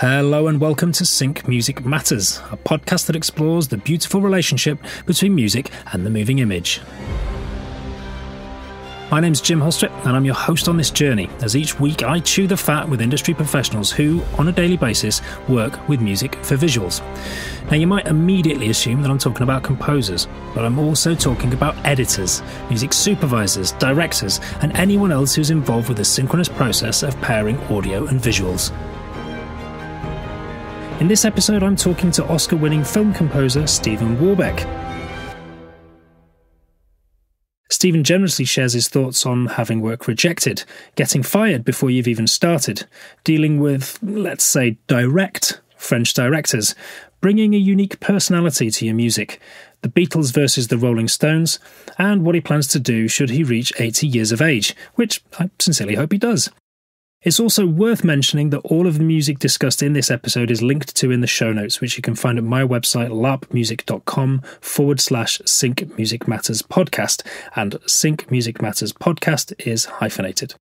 Hello and welcome to Sync Music Matters, a podcast that explores the beautiful relationship between music and the moving image. My name's Jim Hustwit, and I'm your host on this journey, as each week I chew the fat with industry professionals who, on a daily basis, work with music for visuals. Now, you might immediately assume that I'm talking about composers, but I'm also talking about editors, music supervisors, directors, and anyone else who's involved with the synchronous process of pairing audio and visuals. In this episode, I'm talking to Oscar winning film composer Stephen Warbeck. Stephen generously shares his thoughts on having work rejected, getting fired before you've even started, dealing with, let's say, direct French directors, bringing a unique personality to your music, the Beatles versus the Rolling Stones, and what he plans to do should he reach 80 years of age, which I sincerely hope he does. It's also worth mentioning that all of the music discussed in this episode is linked to in the show notes, which you can find at my website, larpmusic.com forward slash Sync Music Matters podcast. And Sync Music Matters podcast is hyphenated.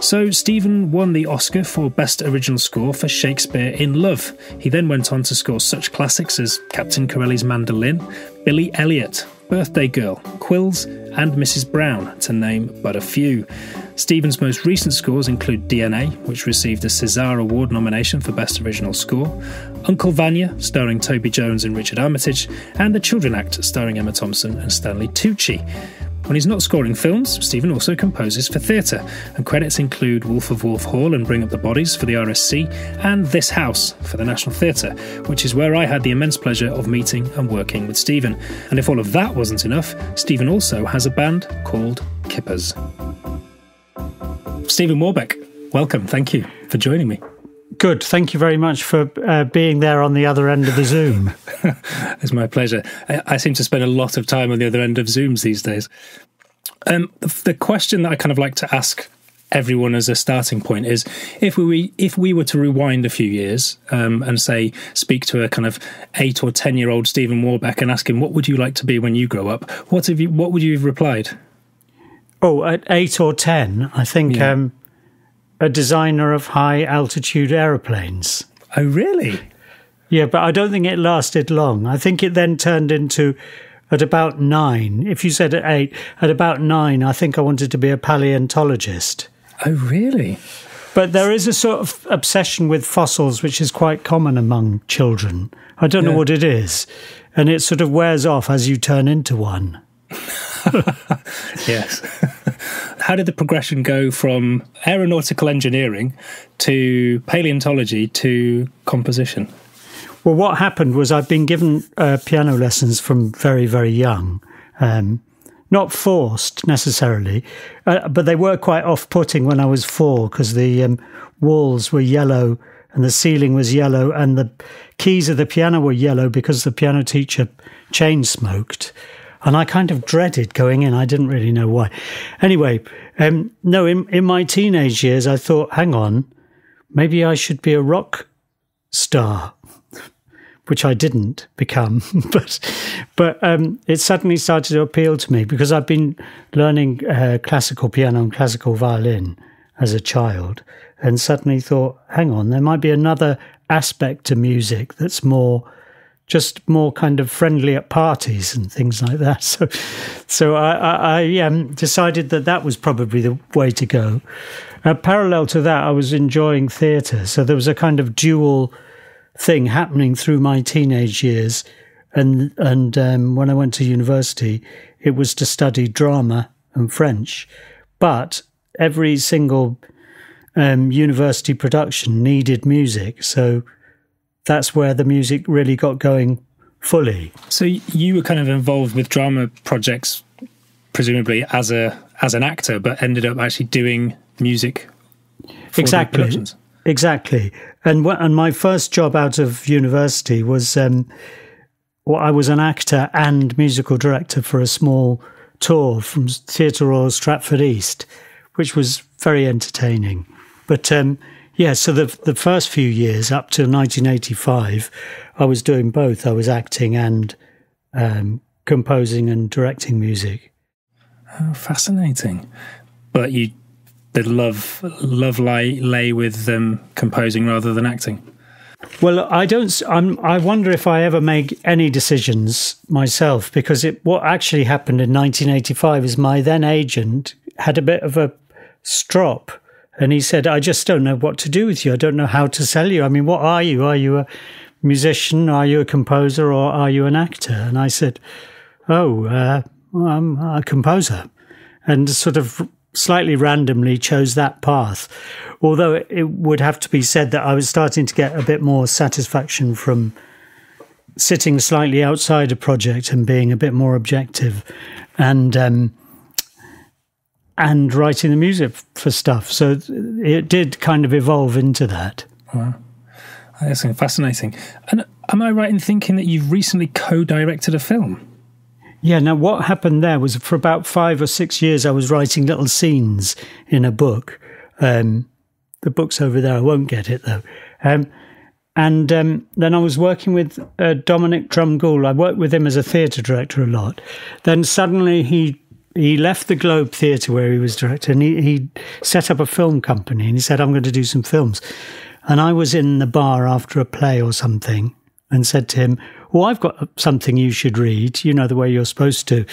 So, Stephen won the Oscar for Best Original Score for Shakespeare in Love. He then went on to score such classics as Captain Corelli's Mandolin, Billy Elliot, Birthday Girl, Quills, and Mrs. Brown, to name but a few. Stephen's most recent scores include DNA, which received a César Award nomination for Best Original Score, Uncle Vanya, starring Toby Jones and Richard Armitage, and The Children Act, starring Emma Thompson and Stanley Tucci. When he's not scoring films, Stephen also composes for theatre, and credits include Wolf of Wolf Hall and Bring Up the Bodies for the RSC, and This House for the National Theatre, which is where I had the immense pleasure of meeting and working with Stephen. And if all of that wasn't enough, Stephen also has a band called Kippers. Stephen Warbeck, welcome. Thank you for joining me. Good. Thank you very much for uh, being there on the other end of the Zoom. it's my pleasure. I, I, seem to spend a lot of time on the other end of Zooms these days. Um, the, the question that I kind of like to ask everyone as a starting point is if we if we were to rewind a few years um, and say speak to a kind of eight or ten year old Stephen Warbeck and ask him what would you like to be when you grow up, what have you what would you have replied? Oh, at eight or ten, I think yeah. um, a designer of high altitude aeroplanes. Oh, really? Yeah, but I don't think it lasted long. I think it then turned into at about nine. If you said at eight, at about nine, I think I wanted to be a paleontologist. Oh, really? But there is a sort of obsession with fossils, which is quite common among children. I don't yeah. know what it is. And it sort of wears off as you turn into one. yes. How did the progression go from aeronautical engineering to paleontology to composition? Well, what happened was I'd been given uh, piano lessons from very, very young. Um, not forced necessarily, uh, but they were quite off putting when I was four because the um, walls were yellow and the ceiling was yellow and the keys of the piano were yellow because the piano teacher chain smoked and I kind of dreaded going in. I didn't really know why. Anyway, um, no, in, in my teenage years, I thought, hang on, maybe I should be a rock star, which I didn't become. but but um, it suddenly started to appeal to me because I've been learning uh, classical piano and classical violin as a child, and suddenly thought, hang on, there might be another aspect to music that's more just more kind of friendly at parties and things like that. So, so I, I, I um, decided that that was probably the way to go. Uh, parallel to that, I was enjoying theatre, so there was a kind of dual thing happening through my teenage years, and and um, when I went to university, it was to study drama and French, but every single um, university production needed music, so that's where the music really got going fully. So you were kind of involved with drama projects, presumably as a as an actor, but ended up actually doing music. exactly. Exactly. And and my first job out of university was um, well, I was an actor and musical director for a small tour from Theatre Royal Stratford East, which was very entertaining. But um, yeah, so the the first few years up to 1985, I was doing both. I was acting and um, composing and directing music. Oh, fascinating! But you the love love lay lay with um, composing rather than acting? Well, I don't. I'm, I wonder if I ever make any decisions myself because it, what actually happened in 1985 is my then agent had a bit of a strop, and he said, "I just don't know what to do with you. I don't know how to sell you. I mean, what are you? Are you a musician? Are you a composer? Or are you an actor?" And I said, "Oh, uh, well, I'm a composer," and sort of slightly randomly chose that path. Although it would have to be said that I was starting to get a bit more satisfaction from sitting slightly outside a project and being a bit more objective and um, and writing the music for stuff. So it did kind of evolve into that. Wow. That's fascinating. And am I right in thinking that you've recently co-directed a film? Yeah, now what happened there was for about five or six years, I was writing little scenes in a book. Um, the book's over there. I won't get it though. Um, and um, then I was working with uh, Dominic Dromgoole. I worked with him as a theatre director a lot. Then suddenly he he left the Globe Theatre where he was director and he, he set up a film company and he said, I'm going to do some films. And I was in the bar after a play or something and said to him, well, I've got something you should read. You know, the way you're supposed to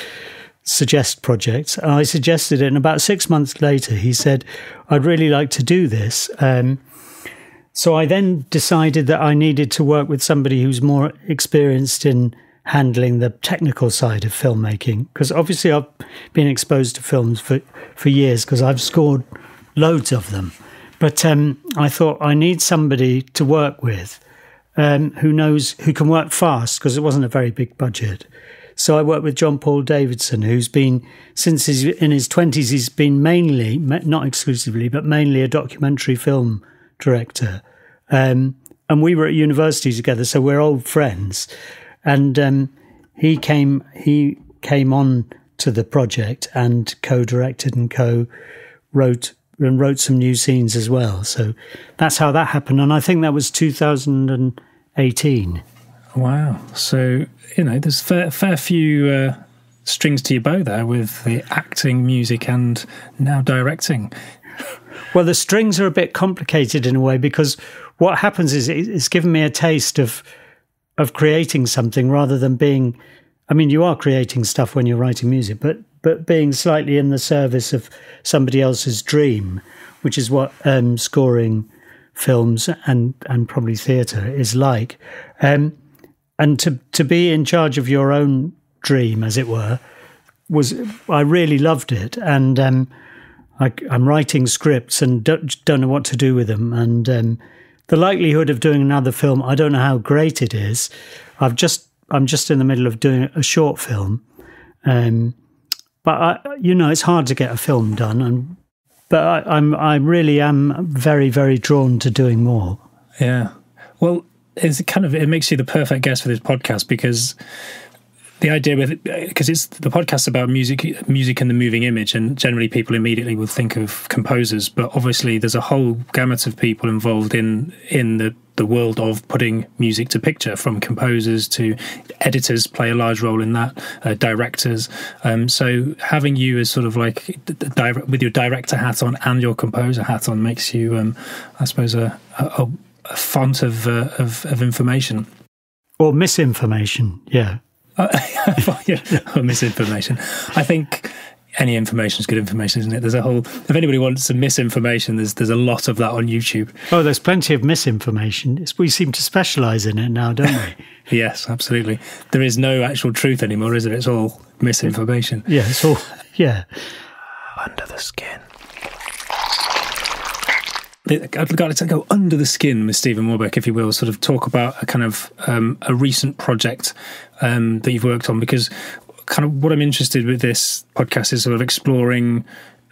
suggest projects. And I suggested it. And about six months later, he said, I'd really like to do this. Um, so I then decided that I needed to work with somebody who's more experienced in handling the technical side of filmmaking. Because obviously, I've been exposed to films for, for years because I've scored loads of them. But um, I thought I need somebody to work with um, who knows who can work fast because it wasn't a very big budget. So I worked with John Paul Davidson, who's been since he's in his twenties. He's been mainly, not exclusively, but mainly a documentary film director. Um, and we were at university together, so we're old friends. And um, he came he came on to the project and co-directed and co-wrote and wrote some new scenes as well. So that's how that happened. And I think that was 2018. Wow. So, you know, there's fair, fair few uh, strings to your bow there with the acting, music, and now directing. Well, the strings are a bit complicated in a way because what happens is it's given me a taste of of creating something rather than being. I mean, you are creating stuff when you're writing music, but but being slightly in the service of somebody else's dream, which is what um, scoring films and and probably theatre is like, um, and to to be in charge of your own dream, as it were, was I really loved it, and um, I, am writing scripts and don't, don't know what to do with them, and um, the likelihood of doing another film, I don't know how great it is. I've just I'm just in the middle of doing a short film. Um, but I, you know, it's hard to get a film done, and but I, I'm I really am very very drawn to doing more. Yeah, well, it's kind of it makes you the perfect guest for this podcast because the idea with because it's the podcast about music music and the moving image and generally people immediately will think of composers but obviously there's a whole gamut of people involved in in the the world of putting music to picture from composers to editors play a large role in that uh, directors. Um, so having you as sort of like with your director hat on and your composer hat on makes you um, i suppose a, a, a font of, uh, of of information. Or misinformation yeah uh, misinformation. I think any information is good information, isn't it? There's a whole. If anybody wants some misinformation, there's there's a lot of that on YouTube. Oh, there's plenty of misinformation. It's, we seem to specialise in it now, don't we? yes, absolutely. There is no actual truth anymore, is it? It's all misinformation. Yeah, it's all. Yeah. Under the skin. I'd like to go under the skin with Stephen Warbeck, if you will, sort of talk about a kind of um, a recent project um, that you've worked on, because kind of what I'm interested with this podcast is sort of exploring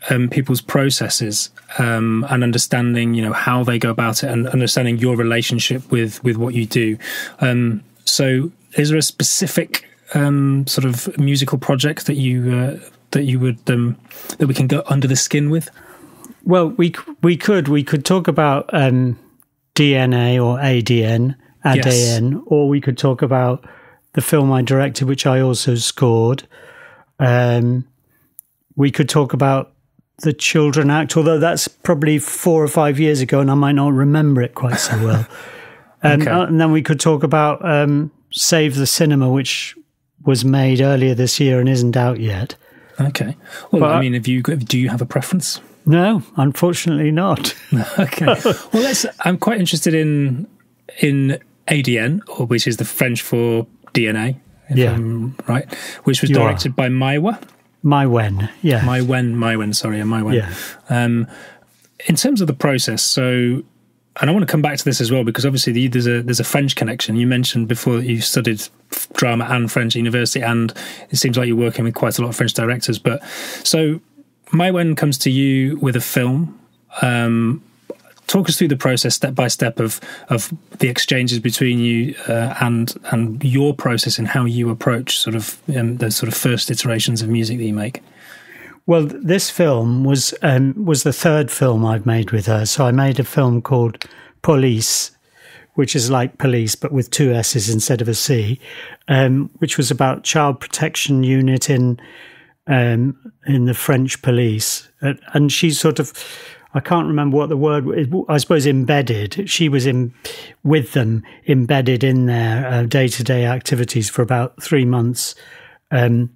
um, people's processes um, and understanding, you know, how they go about it and understanding your relationship with with what you do. Um, so, is there a specific um, sort of musical project that you uh, that you would that we can go under the skin with? Well, we we could we could talk about um, DNA or ADN, ADN, yes. or we could talk about the film I directed, which I also scored. Um, we could talk about the Children Act, although that's probably four or five years ago, and I might not remember it quite so well. Um, okay. and then we could talk about um, Save the Cinema, which was made earlier this year and isn't out yet. Okay. Well, but, I mean, have you do you have a preference? No, unfortunately not. okay. Well, let's. I'm quite interested in in ADN, or which is the French for DNA. yeah. I'm right. Which was you directed are. by Maïwenn. Maïwenn. Yeah. Maïwenn. Maïwenn. Sorry, Maïwenn. Yeah. Um, in terms of the process, so and I want to come back to this as well because obviously there's a there's a French connection. You mentioned before that you studied drama and French at university, and it seems like you're working with quite a lot of French directors. But so, Maïwenn comes to you with a film. Um, talk us through the process step by step of of the exchanges between you uh, and and your process and how you approach sort of um, the sort of first iterations of music that you make. Well, this film was um, was the third film I've made with her. So I made a film called Police, which is like police but with two S's instead of a C, um, which was about child protection unit in um, in the French police, and she sort of. I can't remember what the word. I suppose embedded. She was in with them, embedded in their day to day activities for about three months, um,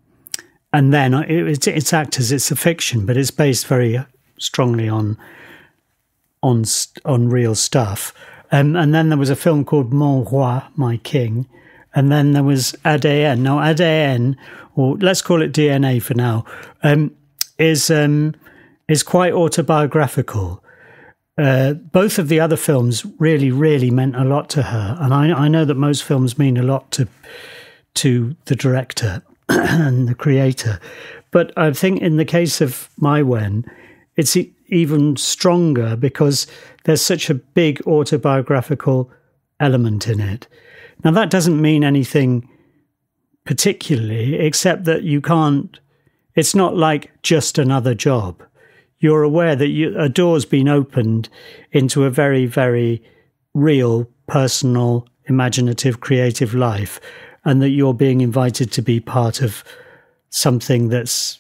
and then it's, it's actors. It's a fiction, but it's based very strongly on on on real stuff. Um, and then there was a film called Mon Roi, My King, and then there was ADN. Now ADN, or let's call it DNA for now, um, is um, is quite autobiographical. Uh, both of the other films really, really meant a lot to her, and I, I know that most films mean a lot to to the director. and the creator. But I think in the case of Maïwenn, it's even stronger because there's such a big autobiographical element in it. Now, that doesn't mean anything particularly, except that you can't, it's not like just another job. You're aware that you, a door's been opened into a very, very real, personal, imaginative, creative life and that you're being invited to be part of something that's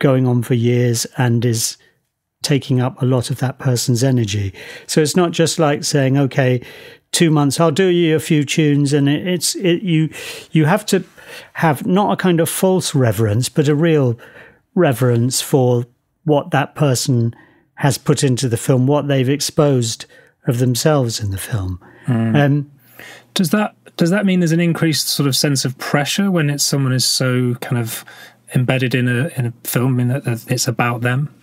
going on for years and is taking up a lot of that person's energy. So it's not just like saying, okay, two months, I'll do you a few tunes. And it, it's, it, you, you have to have not a kind of false reverence, but a real reverence for what that person has put into the film, what they've exposed of themselves in the film. Mm. Um, does that does that mean there's an increased sort of sense of pressure when it's someone is so kind of embedded in a in a film in that, that it's about them?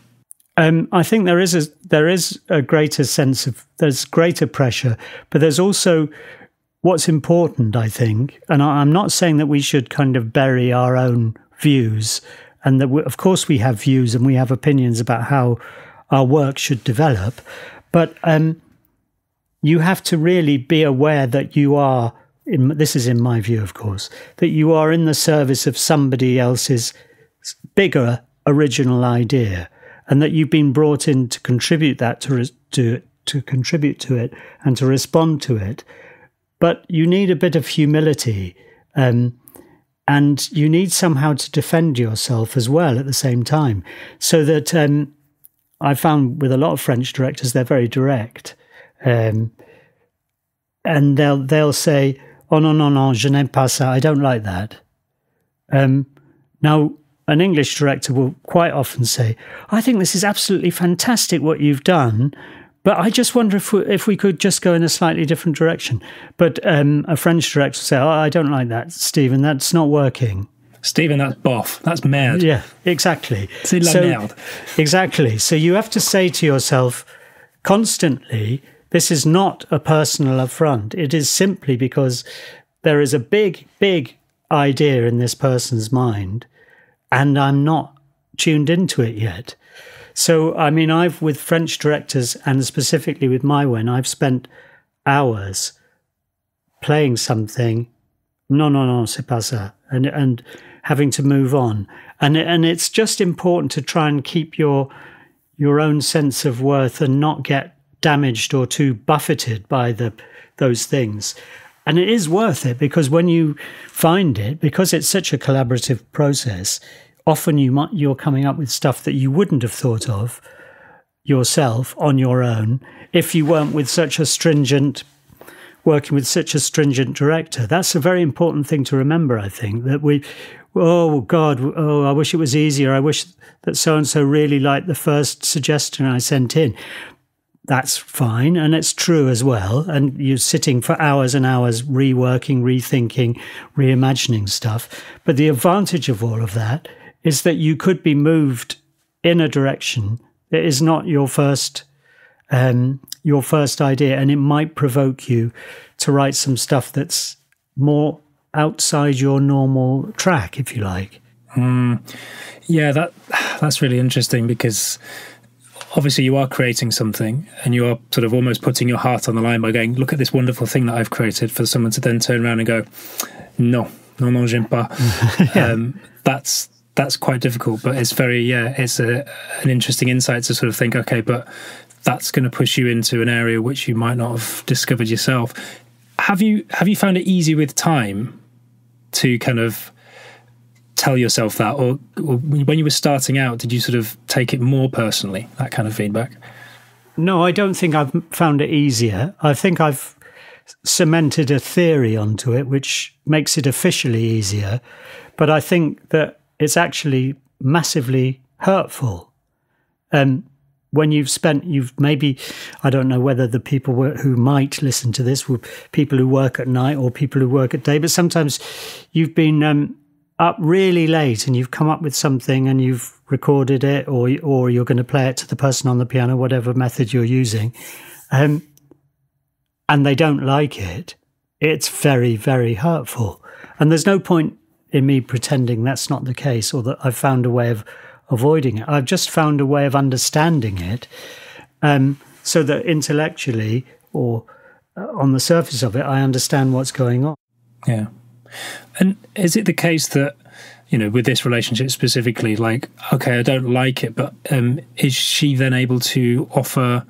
Um, I think there is a there is a greater sense of there's greater pressure, but there's also what's important. I think, and I, am not saying that we should kind of bury our own views, and that we, of course we have views and we have opinions about how our work should develop, but um, you have to really be aware that you are in, this is in my view, of course, that you are in the service of somebody else's bigger original idea, and that you've been brought in to contribute that to to to contribute to it and to respond to it. But you need a bit of humility, um, and you need somehow to defend yourself as well at the same time, so that um, I found with a lot of French directors they're very direct. Um, and they'll they'll say, oh no no no je n'aime pas ça i don't like that um, now an english director will quite often say i think this is absolutely fantastic what you've done but I just wonder if we, if we could just go in a slightly different direction. But um, a French director will say, oh, I don't like that, Stephen. That's not working. Stephen, that's boff. That's mad. Yeah, exactly. C'est la so, merde. Exactly. So you have to say to yourself constantly, this is not a personal affront. It is simply because there is a big, big idea in this person's mind, and I'm not tuned into it yet. So, I mean, I've with French directors and specifically with Maïwenn, I've spent hours playing something. No, no, no, c'est pas ça, and and having to move on, and and it's just important to try and keep your your own sense of worth and not get damaged or too buffeted by the those things. And it is worth it because when you find it, because it's such a collaborative process, often you might you're coming up with stuff that you wouldn't have thought of yourself on your own if you weren't with such a stringent working with such a stringent director. That's a very important thing to remember, I think, that we, oh God, oh, I wish it was easier. I wish that so and so really liked the first suggestion I sent in. That's fine. And it's true as well. And you're sitting for hours and hours reworking, rethinking, reimagining stuff. But the advantage of all of that is that you could be moved in a direction that is not your first um, your first idea, and it might provoke you to write some stuff that's more outside your normal track, if you like. Mm, yeah, that that's really interesting because obviously you are creating something and you are sort of almost putting your heart on the line by going, look at this wonderful thing that I've created for someone to then turn around and go, no, no, non, j'aime pas. yeah. um, that's that's quite difficult, but it's very yeah, it's a, an interesting insight to sort of think, okay, but that's going to push you into an area which you might not have discovered yourself. Have you have you found it easy with time to kind of tell yourself that, or, or when you were starting out, did you sort of take it more personally that kind of feedback? No, I don't think I've found it easier. I think I've cemented a theory onto it, which makes it officially easier. But I think that it's actually massively hurtful. And when you've spent, you've maybe, I don't know whether the people who might listen to this were people who work at night or people who work at day, but sometimes you've been um, up really late and you've come up with something and you've recorded it or or you're going to play it to the person on the piano, whatever method you're using, um, and they don't like it. It's very, very hurtful. And there's no point in me pretending that's not the case or that I've found a way of avoiding it. I've just found a way of understanding it um, so that intellectually or uh, on the surface of it, I understand what's going on. Yeah. And is it the case that, you know, with this relationship specifically, like, okay, I don't like it, but um, is she then able to offer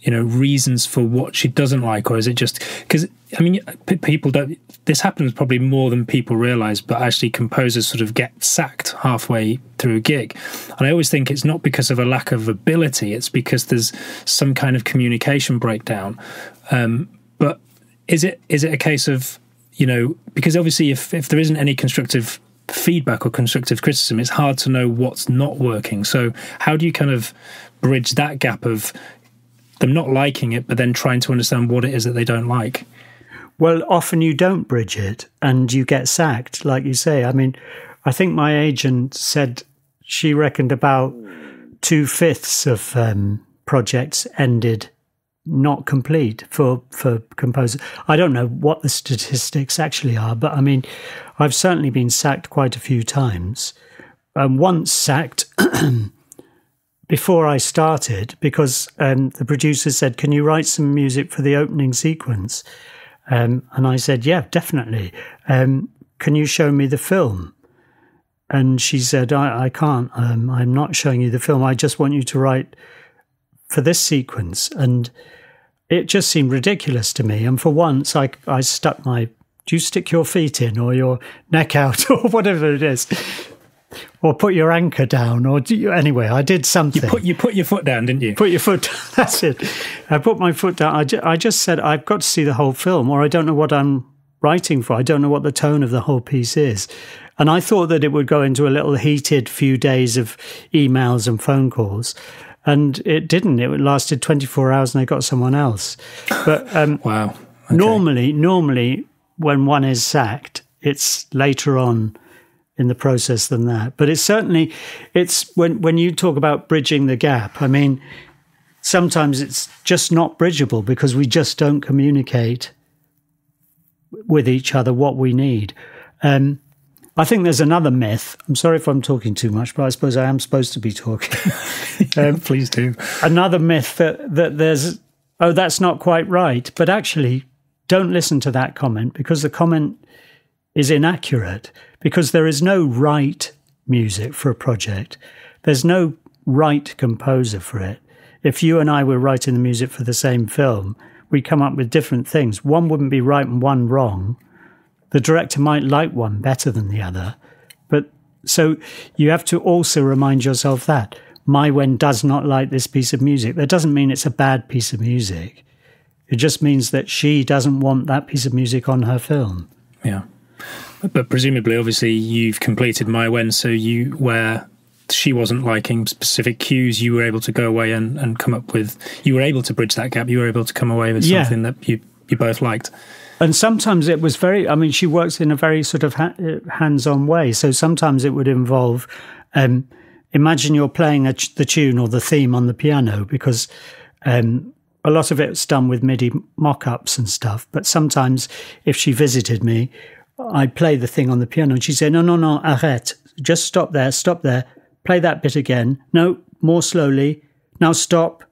you know reasons for what she doesn't like or is it just because i mean people don't this happens probably more than people realize but actually composers sort of get sacked halfway through a gig. And i always think it's not because of a lack of ability it's because there's some kind of communication breakdown. Um, but is it is it a case of you know because obviously if if there isn't any constructive feedback or constructive criticism it's hard to know what's not working. So how do you kind of bridge that gap of them not liking it, but then trying to understand what it is that they don't like. Well, often you don't bridge it and you get sacked, like you say. I mean, I think my agent said she reckoned about two fifths of um, projects ended not complete for for composers. I don't know what the statistics actually are, but I mean, I've certainly been sacked quite a few times. Um, once sacked before I started because um, the producer said, "Can you write some music for the opening sequence?" Um, and I said, "Yeah, definitely. Um, can you show me the film?" And she said, "I, I can't. Um, I'm not showing you the film. I just want you to write for this sequence." And it just seemed ridiculous to me. And for once, I I stuck my do you stick your feet in or your neck out or whatever it is or put your anchor down, or do you, anyway, I did something. You put, you put your foot down, didn't you? Put your foot. That's it. I put my foot down. I, ju- I just said I've got to see the whole film, or I don't know what I'm writing for. I don't know what the tone of the whole piece is. And I thought that it would go into a little heated few days of emails and phone calls. And it didn't. It lasted 24 hours and they got someone else. But um, wow. Okay. Normally, normally, when one is sacked, it's later on in the process than that. But it's certainly it's when when you talk about bridging the gap. I mean, sometimes it's just not bridgeable because we just don't communicate with each other what we need. Um, I think there's another myth. I'm sorry if I'm talking too much, but I suppose I am supposed to be talking. um, Please do. Another myth that that there's oh that's not quite right, but actually don't listen to that comment because the comment is inaccurate because there is no right music for a project. There's no right composer for it. If you and I were writing the music for the same film, we come up with different things. One wouldn't be right and one wrong. The director might like one better than the other, but so you have to also remind yourself that Maïwenn does not like this piece of music. That doesn't mean it's a bad piece of music. It just means that she doesn't want that piece of music on her film. Yeah. But presumably, obviously, you've completed Maïwenn, so you where she wasn't liking specific cues, you were able to go away and, and come up with. You were able to bridge that gap. You were able to come away with Yeah. something that you you both liked. And sometimes it was very, I mean, she works in a very sort of ha- hands on way. So sometimes it would involve, um, imagine you're playing a, the tune or the theme on the piano because um, a lot of it's done with MIDI mock ups and stuff. But sometimes if she visited me, I'd play the thing on the piano and she said, no, no, no, arrête. Just stop there, stop there. Play that bit again. No, more slowly. Now stop.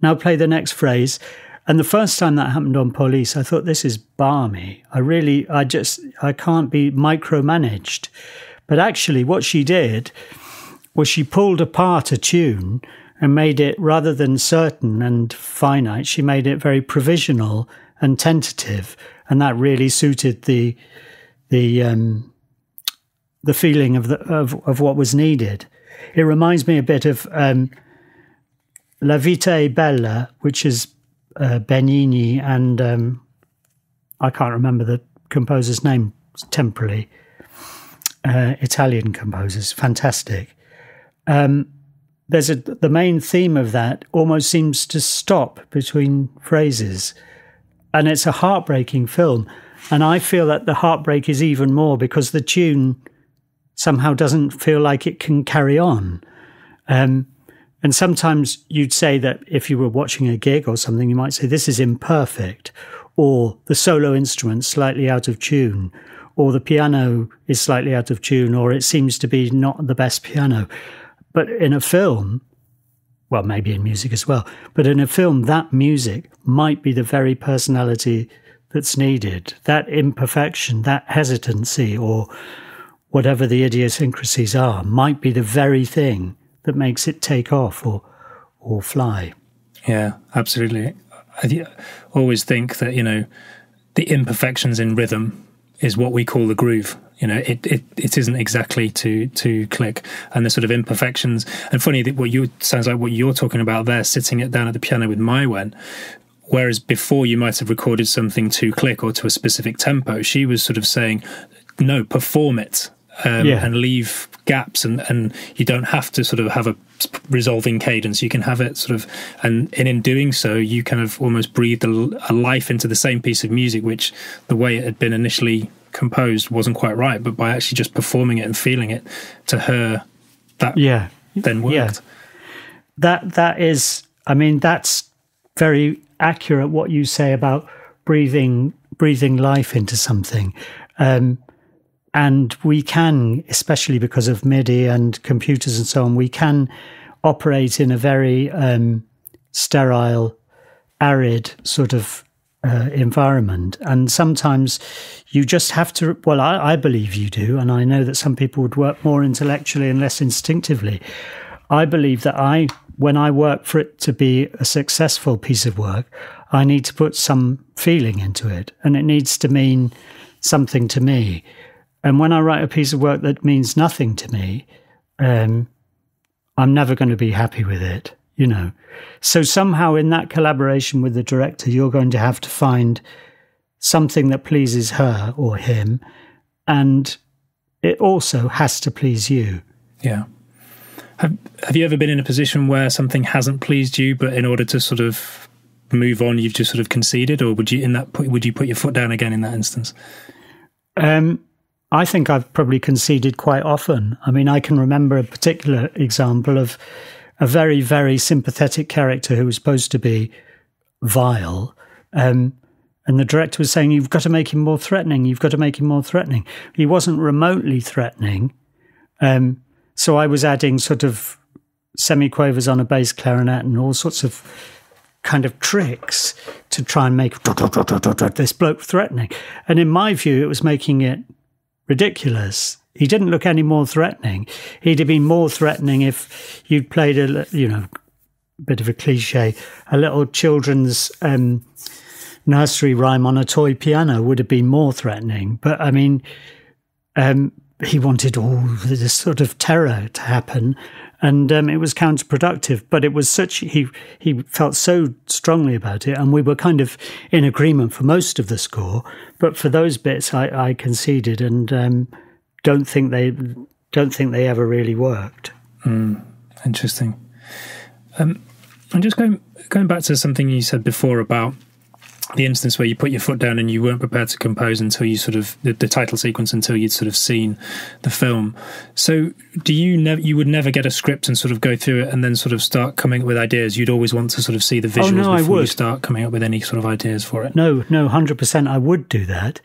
Now play the next phrase. And the first time that happened on Police, I thought this is barmy. I really, I just, I can't be micromanaged. But actually, what she did was she pulled apart a tune and made it rather than certain and finite, she made it very provisional and tentative, and that really suited the the um, the feeling of the of, of what was needed. It reminds me a bit of um, La Vita è Bella, which is uh, Benigni and um, I can't remember the composer's name temporarily. Uh, Italian composers, fantastic. Um, there's a the main theme of that almost seems to stop between phrases, and it's a heartbreaking film. And I feel that the heartbreak is even more because the tune somehow doesn't feel like it can carry on. Um, and sometimes you'd say that if you were watching a gig or something, you might say, This is imperfect, or the solo instrument slightly out of tune, or the piano is slightly out of tune, or it seems to be not the best piano. But in a film, well, maybe in music as well, but in a film, that music might be the very personality that's needed. That imperfection, that hesitancy, or whatever the idiosyncrasies are, might be the very thing that makes it take off or or fly. Yeah, absolutely. I always think that you know the imperfections in rhythm is what we call the groove. You know, it, it, it isn't exactly to to click, and the sort of imperfections. And funny that what you sounds like what you're talking about there, sitting it down at the piano with Maïwenn. Whereas before you might have recorded something to click or to a specific tempo, she was sort of saying, "No, perform it." Um, Yeah. and leave gaps and, and you don't have to sort of have a resolving cadence you can have it sort of and, and in doing so you kind of almost breathed a, a life into the same piece of music which the way it had been initially composed wasn't quite right but by actually just performing it and feeling it to her that Yeah. then worked Yeah. That that is I mean that's very accurate what you say about breathing breathing life into something. Um, and we can, especially because of MIDI and computers and so on, we can operate in a very um, sterile, arid sort of uh, environment. And sometimes you just have to, well, I, I believe you do, and I know that some people would work more intellectually and less instinctively. I believe that I, when I work for it to be a successful piece of work, I need to put some feeling into it, and it needs to mean something to me. And when I write a piece of work that means nothing to me, um, I'm never going to be happy with it, you know. So somehow in that collaboration with the director, you're going to have to find something that pleases her or him, and it also has to please you. yeah have, have you ever been in a position where something hasn't pleased you but in order to sort of move on you've just sort of conceded or would you in that would you put your foot down again in that instance Um, I think I've probably conceded quite often. I mean, I can remember a particular example of a very, very sympathetic character who was supposed to be vile. Um, and the director was saying, You've got to make him more threatening. You've got to make him more threatening. He wasn't remotely threatening. Um, so I was adding sort of semiquavers on a bass clarinet and all sorts of kind of tricks to try and make this bloke threatening. And in my view, it was making it ridiculous. He didn't look any more threatening. He'd have been more threatening if you'd played a, you know, bit of a cliche, a little children's um, nursery rhyme on a toy piano would have been more threatening. But I mean, um, he wanted all this sort of terror to happen, and um, it was counterproductive. But it was such he he felt so strongly about it, and we were kind of in agreement for most of the score. But for those bits, I, I conceded, and um, don't think they don't think they ever really worked. Mm, interesting. Um, and just going going back to something you said before about the instance where you put your foot down and you weren't prepared to compose until you sort of the, the, title sequence until you'd sort of seen the film. So, do you never you would never get a script and sort of go through it and then sort of start coming up with ideas? You'd always want to sort of see the oh, visuals oh, no, before you start coming up with any sort of ideas for it. No, no, hundred percent. I would do that.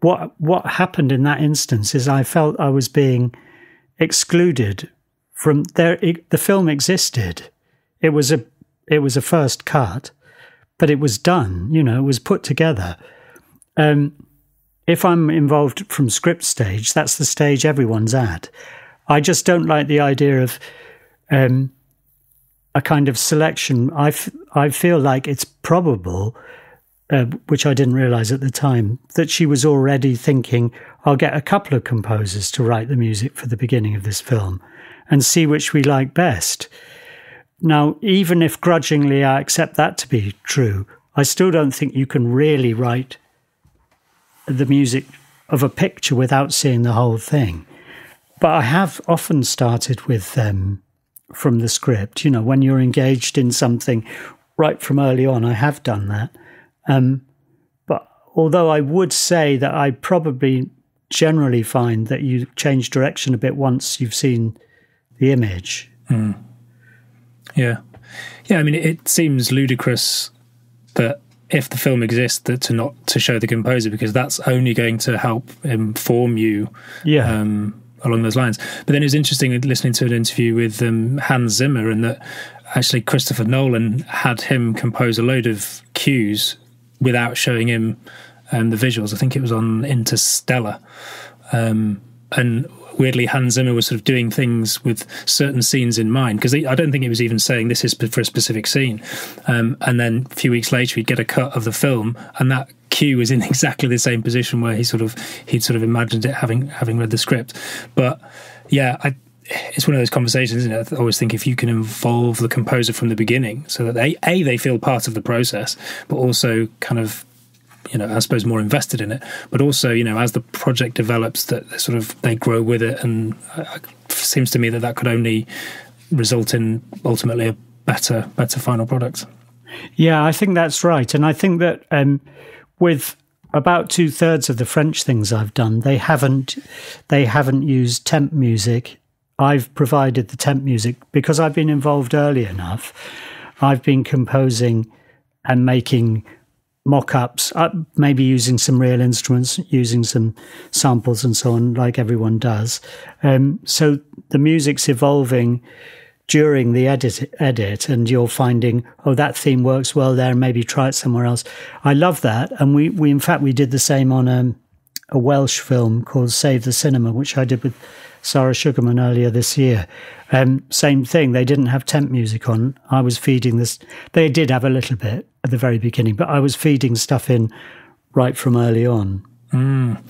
What what happened in that instance is I felt I was being excluded from there. the film existed. It was a it was a first cut but it was done, you know, it was put together. Um, if I'm involved from script stage, that's the stage everyone's at. I just don't like the idea of um, a kind of selection. I, I feel like it's probable, uh, which I didn't realize at the time, that she was already thinking, I'll get a couple of composers to write the music for the beginning of this film and see which we like best. Now, even if grudgingly I accept that to be true, I still don't think you can really write the music of a picture without seeing the whole thing. But I have often started with um, from the script. You know, when you're engaged in something right from early on, I have done that. Um, but although I would say that I probably generally find that you change direction a bit once you've seen the image. Mm. Yeah, yeah. I mean, it seems ludicrous that if the film exists, that to not to show the composer because that's only going to help inform you. Yeah. Um, along those lines. But then it was interesting listening to an interview with um, Hans Zimmer, and that actually Christopher Nolan had him compose a load of cues without showing him um, the visuals. I think it was on Interstellar. Um, and weirdly Hans Zimmer was sort of doing things with certain scenes in mind because I don't think he was even saying this is for a specific scene. Um, and then a few weeks later, he'd get a cut of the film, and that cue was in exactly the same position where he sort of he'd sort of imagined it having having read the script. But yeah, I, it's one of those conversations, isn't it? I always think if you can involve the composer from the beginning, so that they a they feel part of the process, but also kind of you know, I suppose more invested in it, but also, you know, as the project develops, that they sort of they grow with it, and it seems to me that that could only result in ultimately a better, better final product. Yeah, I think that's right, and I think that um, with about two thirds of the French things I've done, they haven't they haven't used temp music. I've provided the temp music because I've been involved early enough. I've been composing and making mock-ups, uh, maybe using some real instruments, using some samples and so on, like everyone does. Um, so the music's evolving during the edit, edit, and you're finding, oh, that theme works well there, maybe try it somewhere else. I love that, and we, we in fact we did the same on a, um, a Welsh film called Save the Cinema, which I did with Sara Sugarman earlier this year. Um, same thing. They didn't have temp music on. I was feeding this. They did have a little bit at the very beginning, but I was feeding stuff in right from early on. Mm.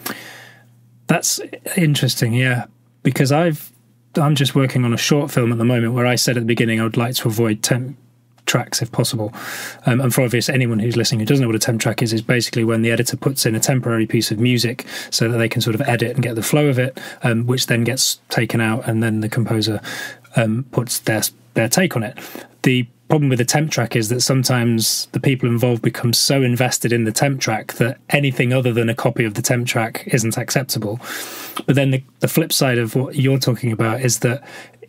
That's interesting. Yeah, because I've I'm just working on a short film at the moment where I said at the beginning I would like to avoid temp tracks if possible. Um, and for obvious, anyone who's listening who doesn't know what a temp track is, is basically when the editor puts in a temporary piece of music so that they can sort of edit and get the flow of it, um, which then gets taken out, and then the composer um, puts their their take on it. The problem with the temp track is that sometimes the people involved become so invested in the temp track that anything other than a copy of the temp track isn't acceptable. But then the, the flip side of what you're talking about is that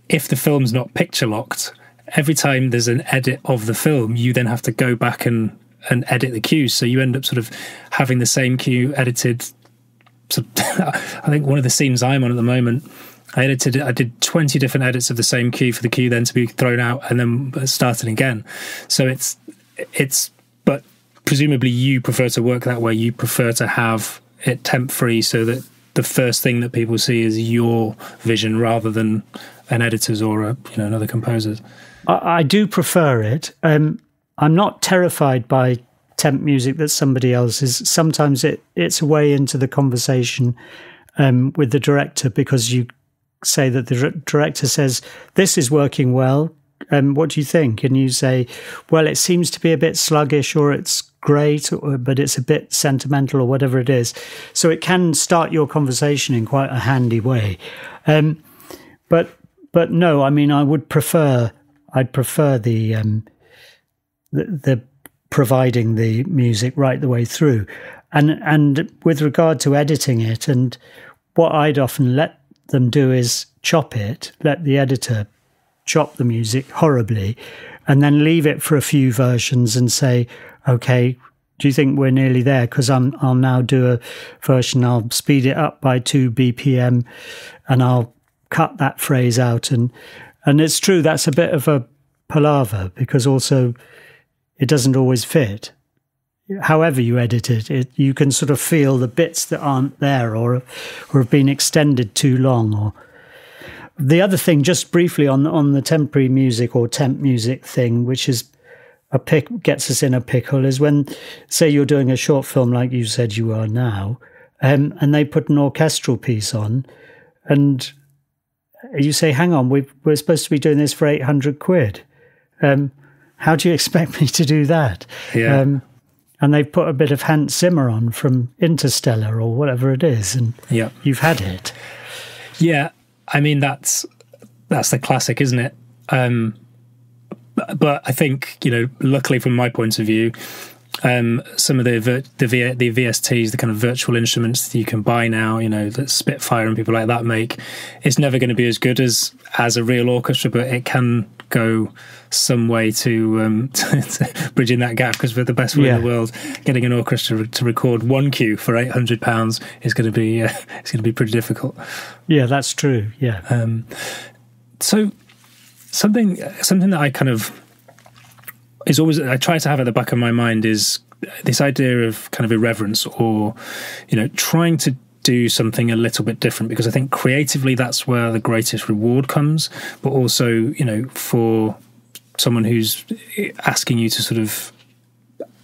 if the film's not picture locked, every time there's an edit of the film, you then have to go back and and edit the cues. So you end up sort of having the same cue edited. So I think one of the scenes I'm on at the moment, I edited. I did 20 different edits of the same cue for the cue then to be thrown out and then started again. So it's it's. But presumably you prefer to work that way. You prefer to have it temp free so that the first thing that people see is your vision rather than an editor's or a you know another composer's. I, I do prefer it. Um, I'm not terrified by temp music that somebody else is. Sometimes it it's a way into the conversation um, with the director because you say that the director says this is working well. Um, what do you think? And you say, well, it seems to be a bit sluggish, or it's great, or, but it's a bit sentimental, or whatever it is. So it can start your conversation in quite a handy way. Um, but but no, I mean, I would prefer I'd prefer the um, the, the providing the music right the way through, and and with regard to editing it, and what I'd often let them do is chop it, let the editor chop the music horribly, and then leave it for a few versions and say, okay, do you think we're nearly there? Because I'm I'll now do a version. I'll speed it up by two BPM, and I'll cut that phrase out. And and it's true that's a bit of a palaver because also it doesn't always fit. However you edit it, it you can sort of feel the bits that aren't there or or have been extended too long. Or the other thing, just briefly on on the temporary music or temp music thing, which is a pick gets us in a pickle is when, say, you're doing a short film like you said you are now, um, and they put an orchestral piece on, and you say, "Hang on, we are supposed to be doing this for eight hundred quid. Um, how do you expect me to do that?" Yeah. Um, and they've put a bit of Hans Zimmer on from Interstellar or whatever it is, and yeah. you've had it. Yeah, I mean that's that's the classic, isn't it? Um, but I think you know, luckily from my point of view, um, some of the the v, the VSTs, the kind of virtual instruments that you can buy now, you know, that Spitfire and people like that make, it's never going to be as good as as a real orchestra, but it can go some way to, um, to, to bridging that gap because we're the best one yeah. in the world. Getting an orchestra to record one cue for eight hundred pounds is going to be uh, it's going to be pretty difficult. Yeah, that's true. Yeah. Um, so something something that I kind of is always I try to have at the back of my mind is this idea of kind of irreverence or you know trying to do something a little bit different because I think creatively that's where the greatest reward comes but also you know for someone who's asking you to sort of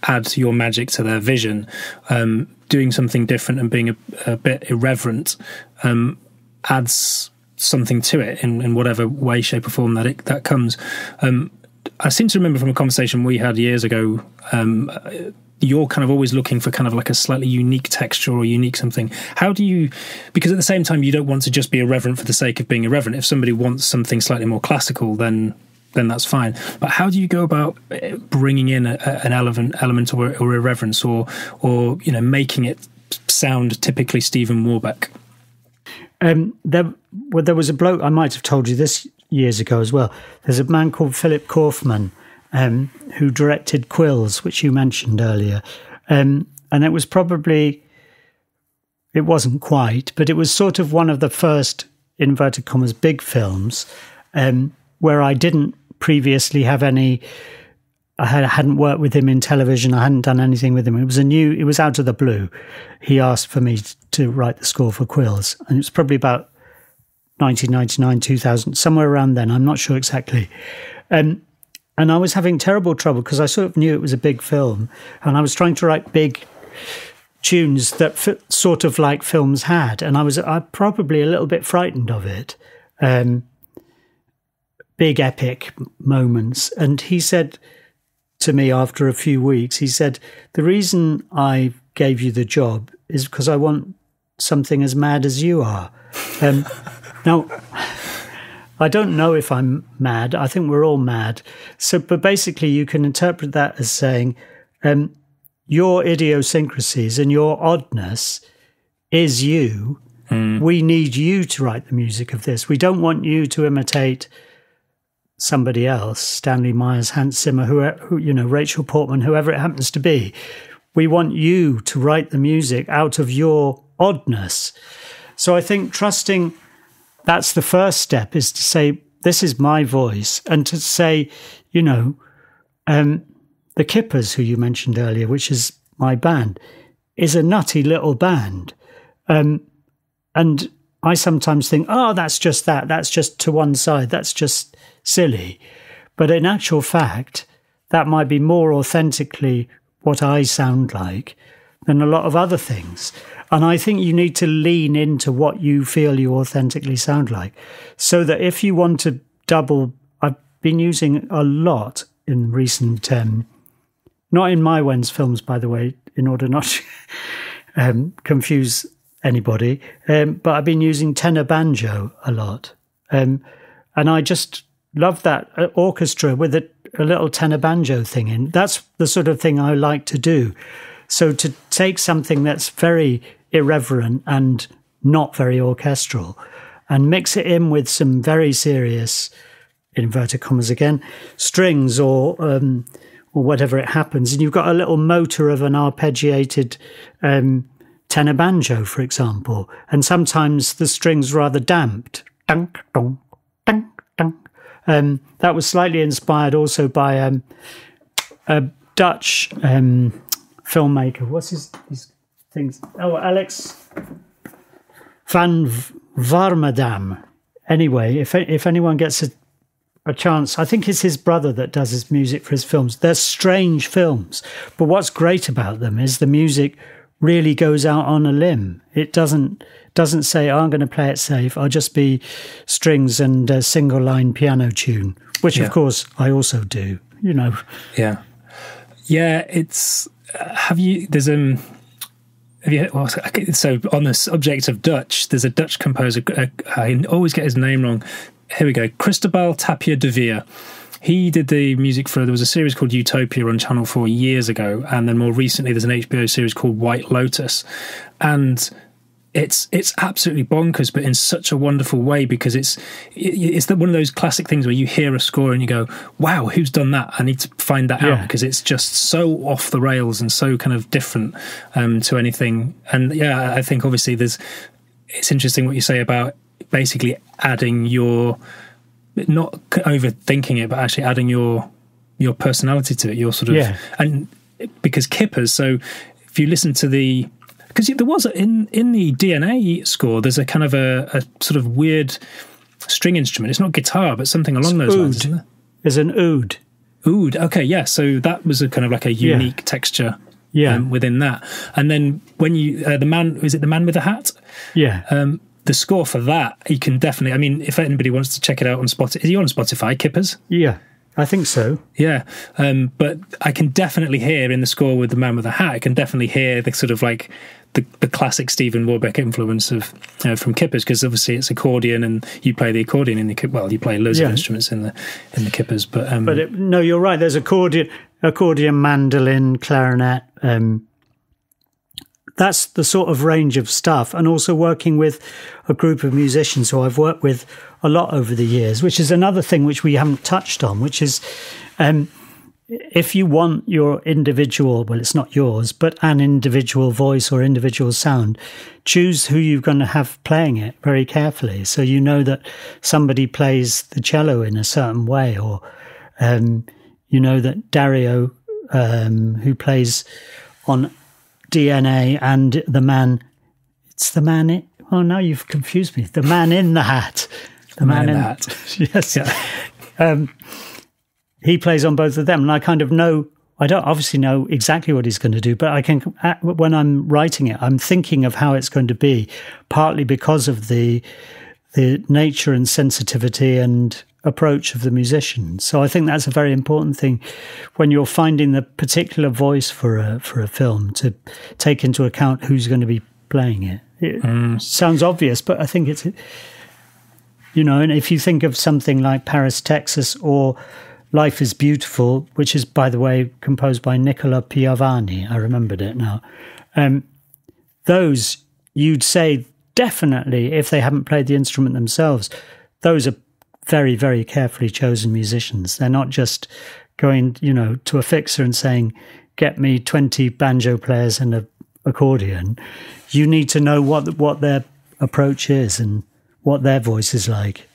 add your magic to their vision um, doing something different and being a, a bit irreverent um, adds something to it in, in whatever way, shape, or form that it that comes. Um, I seem to remember from a conversation we had years ago. You're kind of always looking for kind of like a slightly unique texture or unique something. How do you? Because at the same time, you don't want to just be irreverent for the sake of being irreverent. If somebody wants something slightly more classical, then then that's fine. But how do you go about uh, bringing in a, an element, element or, or irreverence, or or you know making it sound typically Stephen Warbeck? Um, there, well, there was a bloke. I might have told you this years ago as well. There's a man called Philip Kaufman um, who directed Quills, which you mentioned earlier, um, and it was probably it wasn't quite, but it was sort of one of the first inverted commas big films um, where I didn't previously have any I hadn't worked with him in television. I hadn't done anything with him. It was a new, it was out of the blue. He asked for me to write the score for Quills. And it was probably about 1999, 2000, somewhere around then. I'm not sure exactly. Um, and I was having terrible trouble because I sort of knew it was a big film. And I was trying to write big tunes that sort of like films had. And I was uh, probably a little bit frightened of it. Um, big epic moments. And he said, to me after a few weeks. He said, The reason I gave you the job is because I want something as mad as you are. Um, now, I don't know if I'm mad. I think we're all mad. So, but basically, you can interpret that as saying, um, your idiosyncrasies and your oddness is you. Mm. We need you to write the music of this. We don't want you to imitate somebody else, Stanley Myers, Hans Zimmer, who, who, you know, Rachel Portman, whoever it happens to be. We want you to write the music out of your oddness. So I think trusting that's the first step is to say, this is my voice, and to say, you know, um, the Kippers, who you mentioned earlier, which is my band, is a nutty little band. Um, and I sometimes think, oh, that's just that. That's just to one side. That's just silly. But in actual fact, that might be more authentically what I sound like than a lot of other things. And I think you need to lean into what you feel you authentically sound like. So that if you want to double, I've been using a lot in recent, um, not in Maïwenn's films, by the way, in order not to um, confuse anybody, um, but I've been using tenor banjo a lot. Um, and I just love that uh, orchestra with a, a little tenor banjo thing in. That's the sort of thing I like to do. So to take something that's very irreverent and not very orchestral and mix it in with some very serious, inverted commas again, strings or um, or whatever it happens, and you've got a little motor of an arpeggiated um, tenor banjo, for example, and sometimes the strings rather damped. Dunk, dunk, dunk, dunk. Um, that was slightly inspired also by um, a Dutch um, filmmaker. What's his, his things? Oh, Alex van Warmerdam. Anyway, if if anyone gets a, a chance, I think it's his brother that does his music for his films. They're strange films, but what's great about them is the music really goes out on a limb. It doesn't doesn't say oh, I'm going to play it safe. I'll just be strings and a single line piano tune, which yeah. of course I also do. You know. Yeah. Yeah, it's. Uh, have you? There's um. Have you, well, so on the subject of Dutch, there's a Dutch composer. Uh, I always get his name wrong. Here we go. Cristobal Tapia de Veer he did the music for there was a series called Utopia on Channel Four years ago, and then more recently there's an HBO series called White Lotus, and it's it's absolutely bonkers, but in such a wonderful way because it's it's one of those classic things where you hear a score and you go, "Wow, who's done that?" I need to find that yeah. out because it's just so off the rails and so kind of different um, to anything. And yeah, I think obviously there's it's interesting what you say about basically adding your not overthinking it, but actually adding your your personality to it. Your sort of yeah. and because kippers. So if you listen to the because there was in in the DNA score, there's a kind of a, a sort of weird string instrument. It's not guitar, but something along it's those oud. lines. Isn't there? There's an oud. Oud. Okay, yeah. So that was a kind of like a unique yeah. texture. Yeah. Um, within that, and then when you uh, the man is it the man with the hat? Yeah. Um, the score for that, you can definitely. I mean, if anybody wants to check it out on Spotify, is he on Spotify? Kippers? Yeah, I think so. Yeah, um, but I can definitely hear in the score with the man with the hat. I can definitely hear the sort of like the, the classic Stephen Warbeck influence of from Kippers because obviously it's accordion and you play the accordion in the well, you play loads yeah. of instruments in the in the Kippers, but um, but it, no, you're right. There's accordion, accordion, mandolin, clarinet. Um, that's the sort of range of stuff. And also working with a group of musicians who I've worked with a lot over the years, which is another thing which we haven't touched on, which is um, if you want your individual, well, it's not yours, but an individual voice or individual sound, choose who you're going to have playing it very carefully. So you know that somebody plays the cello in a certain way, or um, you know that Dario, um, who plays on DNA and the man. It's the man. In, oh, now you've confused me. The man in the hat. The, the man, man, in the hat. yes. Yeah. Um, he plays on both of them, and I kind of know. I don't obviously know exactly what he's going to do, but I can when I'm writing it, I'm thinking of how it's going to be, partly because of the the nature and sensitivity and approach of the musician. So I think that's a very important thing when you're finding the particular voice for a for a film to take into account who's going to be playing it. It mm. sounds obvious, but I think it's you know, and if you think of something like Paris, Texas, or Life is Beautiful, which is, by the way, composed by Nicola Piovani, I remembered it now. Um, those you'd say definitely, if they haven't played the instrument themselves, those are very, very carefully chosen musicians. They're not just going, you know, to a fixer and saying, get me 20 banjo players and a accordion. You need to know what, what their approach is and what their voice is like.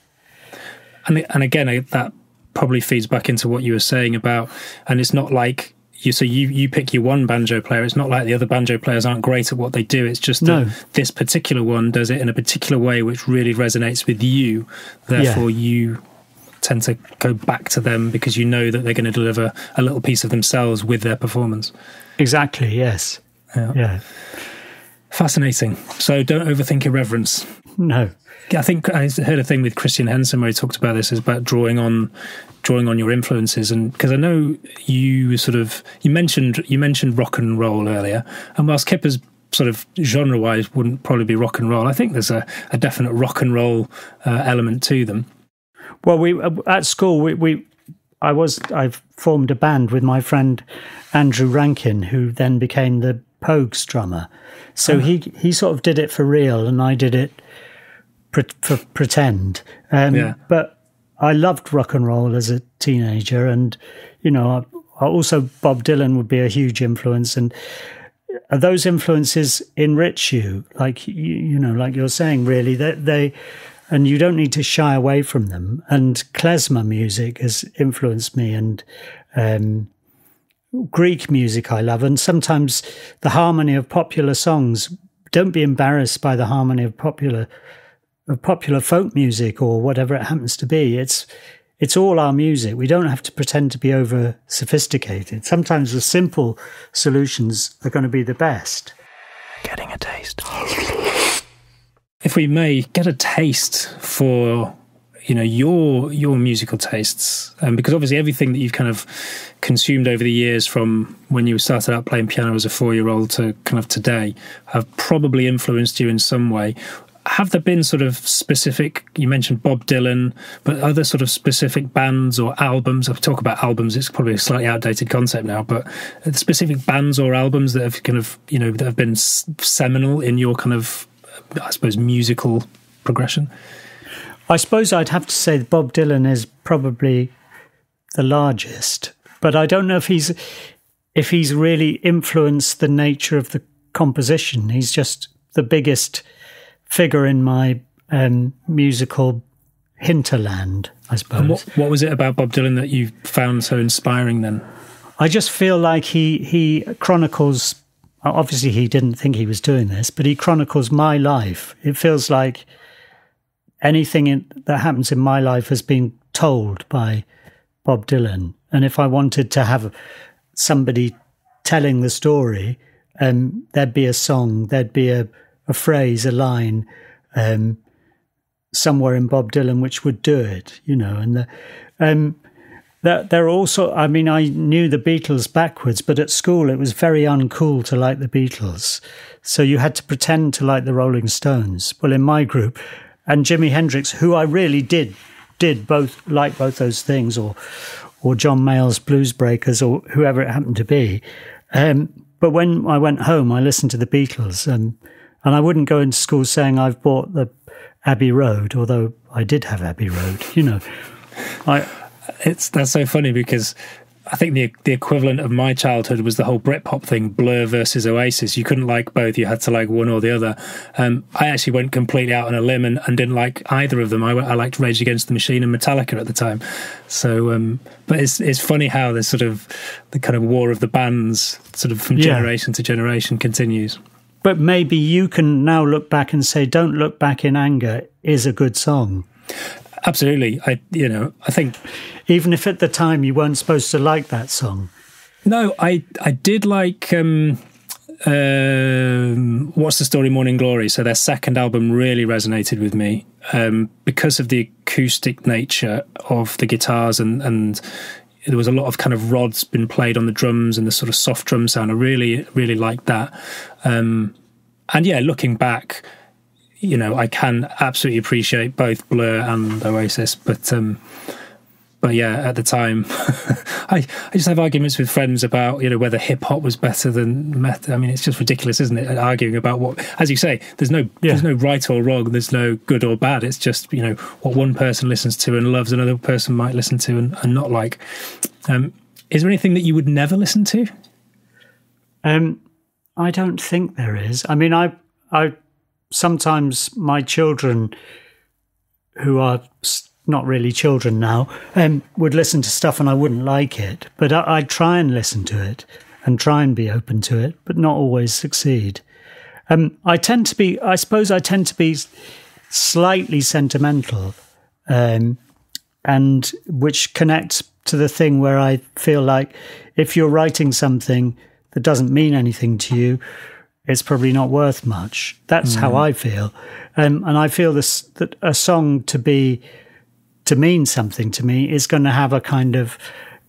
And, and again, that probably feeds back into what you were saying about, and it's not like you so you you pick your one banjo player. It's not like the other banjo players aren't great at what they do. It's just no. that this particular one does it in a particular way which really resonates with you. Therefore, yeah. you tend to go back to them because you know that they're going to deliver a little piece of themselves with their performance. Exactly. Yes. Yeah. yeah. Fascinating. So don't overthink irreverence. No. I think I heard a thing with Christian Henson where he talked about this is about drawing on drawing on your influences and because I know you sort of you mentioned you mentioned rock and roll earlier and whilst Kippers sort of genre wise wouldn't probably be rock and roll I think there's a, a definite rock and roll uh, element to them well we uh, at school we, we I was I formed a band with my friend Andrew Ranken who then became the Pogues drummer so uh-huh. he he sort of did it for real and I did it pre- for pretend um, yeah. but I loved rock and roll as a teenager, and you know, I, also Bob Dylan would be a huge influence, and those influences enrich you, like you, you know, like you're saying, really, that they, they, and you don't need to shy away from them. And klezmer music has influenced me, and um, Greek music I love, and sometimes the harmony of popular songs. Don't be embarrassed by the harmony of popular of popular folk music or whatever it happens to be. It's it's all our music. We don't have to pretend to be over sophisticated. Sometimes the simple solutions are going to be the best. Getting a taste. If we may get a taste for you know your your musical tastes um, because obviously everything that you've kind of consumed over the years from when you started out playing piano as a four year old to kind of today have probably influenced you in some way have there been sort of specific you mentioned bob dylan but other sort of specific bands or albums? I talk about albums it's probably a slightly outdated concept now but specific bands or albums that have kind of you know that have been seminal in your kind of i suppose musical progression? I suppose i'd have to say that bob dylan is probably the largest but i don't know if he's if he's really influenced the nature of the composition. He's just the biggest figure in my um, musical hinterland, I suppose. What, what was it about Bob Dylan that you found so inspiring then? I just feel like he he chronicles. Obviously, he didn't think he was doing this, but he chronicles my life. It feels like anything in, that happens in my life has been told by Bob Dylan. And if I wanted to have somebody telling the story, um, there'd be a song, there'd be a, a phrase, a line, um, somewhere in Bob Dylan which would do it, you know. And the, um, that they're also. I mean, I knew the Beatles backwards, but at school it was very uncool to like the Beatles, so you had to pretend to like the Rolling Stones. Well, in my group, and Jimi Hendrix, who I really did did both like both those things, or or John Mayall's Blues Breakers, or whoever it happened to be. Um, but when I went home, I listened to the Beatles, and and I wouldn't go into school saying I've bought the Abbey Road, although I did have Abbey Road. You know, I it's that's so funny because I think the the equivalent of my childhood was the whole Britpop thing, Blur versus Oasis. You couldn't like both; you had to like one or the other. Um, I actually went completely out on a limb and, and didn't like either of them. I, I, liked Rage Against the Machine and Metallica at the time. So, um, but it's it's funny how this sort of the kind of war of the bands, sort of from generation to generation, continues but maybe you can now look back and say, "Don't look back in anger" is a good song. Absolutely, I you know I think even if at the time you weren't supposed to like that song. No, I I did like. Um, um, what's the story morning glory so their second album really resonated with me um, because of the acoustic nature of the guitars and and there was a lot of kind of rods been played on the drums and the sort of soft drum sound. I really, really liked that. Um, and yeah, looking back, you know, I can absolutely appreciate both Blur and Oasis, but um, but yeah, at the time, I I just have arguments with friends about you know whether hip hop was better than meth. I mean, it's just ridiculous, isn't it? Arguing about what, as you say, there's no yeah. there's no right or wrong. There's no good or bad. It's just you know what one person listens to and loves, another person might listen to and, and not like. Um, is there anything that you would never listen to? Um, I don't think there is. I mean, I I sometimes my children who are not really children now, um, would listen to stuff and I wouldn't like it. But I, would try and listen to it and try and be open to it, but not always succeed. Um, I tend to be, I suppose I tend to be slightly sentimental, um, and which connects to the thing where I feel like if you're writing something that doesn't mean anything to you, it's probably not worth much. That's mm. how I feel. Um, and I feel this, that a song to be, to mean something to me is going to have a kind of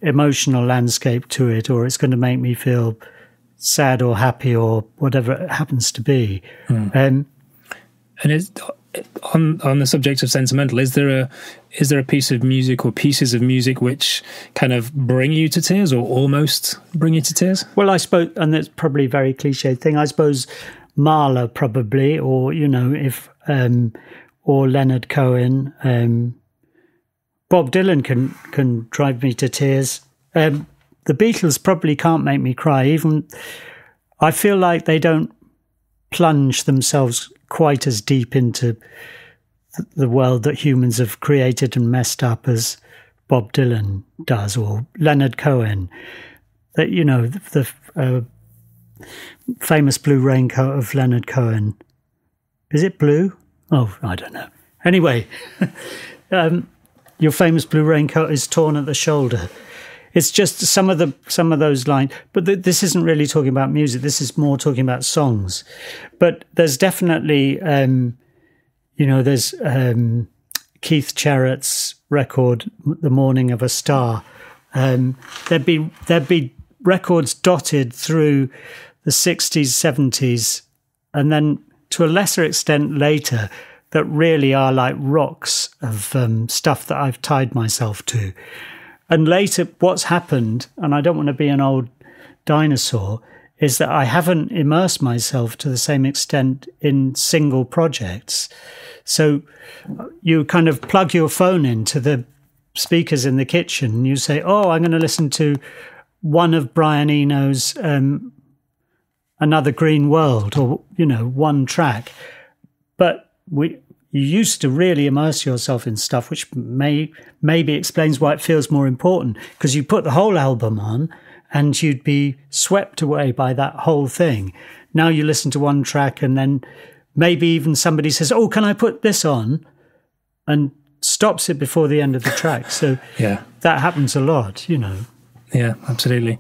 emotional landscape to it, or it's going to make me feel sad or happy or whatever it happens to be. Mm. Um, and it's, on on the subject of sentimental, is there a is there a piece of music or pieces of music which kind of bring you to tears or almost bring you to tears? Well, I suppose, and that's probably a very cliche thing. I suppose Mahler probably, or you know, if um, or Leonard Cohen, um, Bob Dylan can can drive me to tears. Um, the Beatles probably can't make me cry. Even I feel like they don't plunge themselves quite as deep into the world that humans have created and messed up as Bob Dylan does or Leonard Cohen. That you know the, the uh, famous blue raincoat of Leonard Cohen. Is it blue? Oh, I don't know. Anyway, um, your famous blue raincoat is torn at the shoulder. It's just some of the some of those lines, but th- this isn't really talking about music. This is more talking about songs. But there's definitely, um, you know, there's um, Keith Jarrett's record, "The Mourning of a Star." Um, there'd be there'd be records dotted through the 60s, 70s, and then to a lesser extent later that really are like rocks of um, stuff that I've tied myself to. And later, what's happened, and I don't want to be an old dinosaur, is that I haven't immersed myself to the same extent in single projects. So you kind of plug your phone into the speakers in the kitchen and you say, Oh, I'm going to listen to one of Brian Eno's um, Another Green World or, you know, one track. But we, you used to really immerse yourself in stuff, which may maybe explains why it feels more important because you put the whole album on and you'd be swept away by that whole thing. Now you listen to one track and then maybe even somebody says, "Oh, can I put this on?" and stops it before the end of the track. So yeah, that happens a lot, you know. Yeah, absolutely.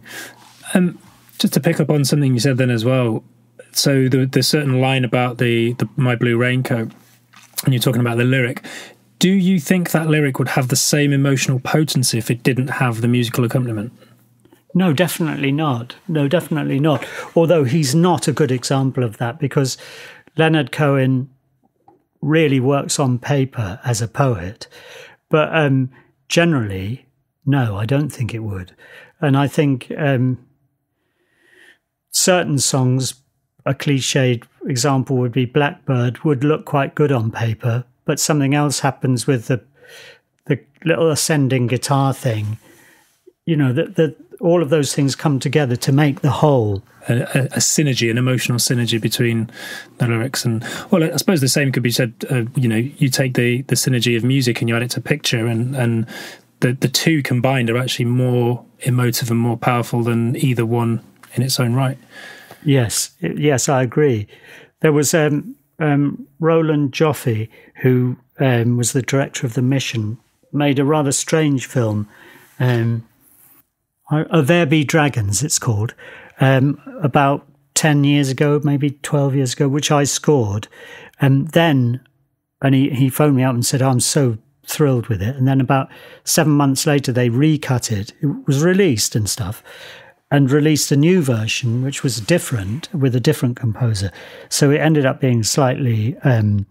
Um, just to pick up on something you said then as well. So the the certain line about the, the my blue raincoat and you're talking about the lyric. Do you think that lyric would have the same emotional potency if it didn't have the musical accompaniment? No, definitely not. No, definitely not. Although he's not a good example of that because Leonard Cohen really works on paper as a poet. But um, generally, no, I don't think it would. And I think um, certain songs a cliched example would be Blackbird would look quite good on paper, but something else happens with the the little ascending guitar thing. You know that that all of those things come together to make the whole. A, a, a, synergy, an emotional synergy between the lyrics and well, I suppose the same could be said. Uh, you know, you take the the synergy of music and you add it to picture, and and the the two combined are actually more emotive and more powerful than either one in its own right. Yes, yes, I agree. There was um, um, Roland Joffe, who um, was the director of The Mission, made a rather strange film. Um, There Be Dragons, it's called, um, about 10 years ago, maybe 12 years ago, which I scored. And then, and he, he phoned me up and said, I'm so thrilled with it. And then about seven months later, they recut it. It was released and stuff and released a new version, which was different with a different composer. So it ended up being slightly. Um,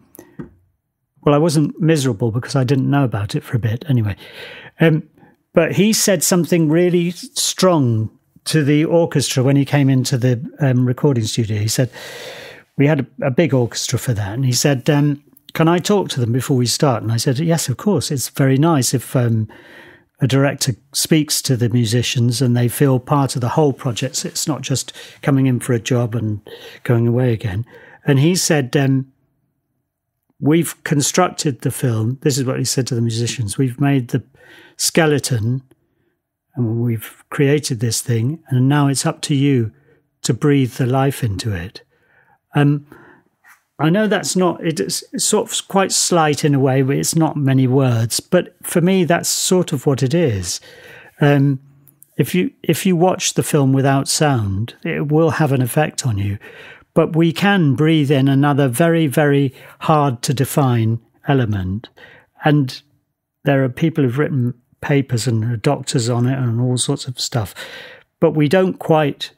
well, I wasn't miserable because I didn't know about it for a bit anyway. Um, but he said something really strong to the orchestra when he came into the um, recording studio. He said, We had a, a, big orchestra for that. And he said, um, Can I talk to them before we start? And I said, Yes, of course. It's very nice if um, a director speaks to the musicians and they feel part of the whole project. So it's not just coming in for a job and going away again. And he said, um, We've constructed the film. This is what he said to the musicians. We've made the skeleton and we've created this thing. And now it's up to you to breathe the life into it. Um, I know that's not, it's sort of quite slight in a way, but it's not many words. But for me, that's sort of what it is. Um, if you if you watch the film without sound, it will have an effect on you. But we can breathe in another very very hard to define element, and there are people who've written papers and doctors on it and all sorts of stuff. But we don't quite,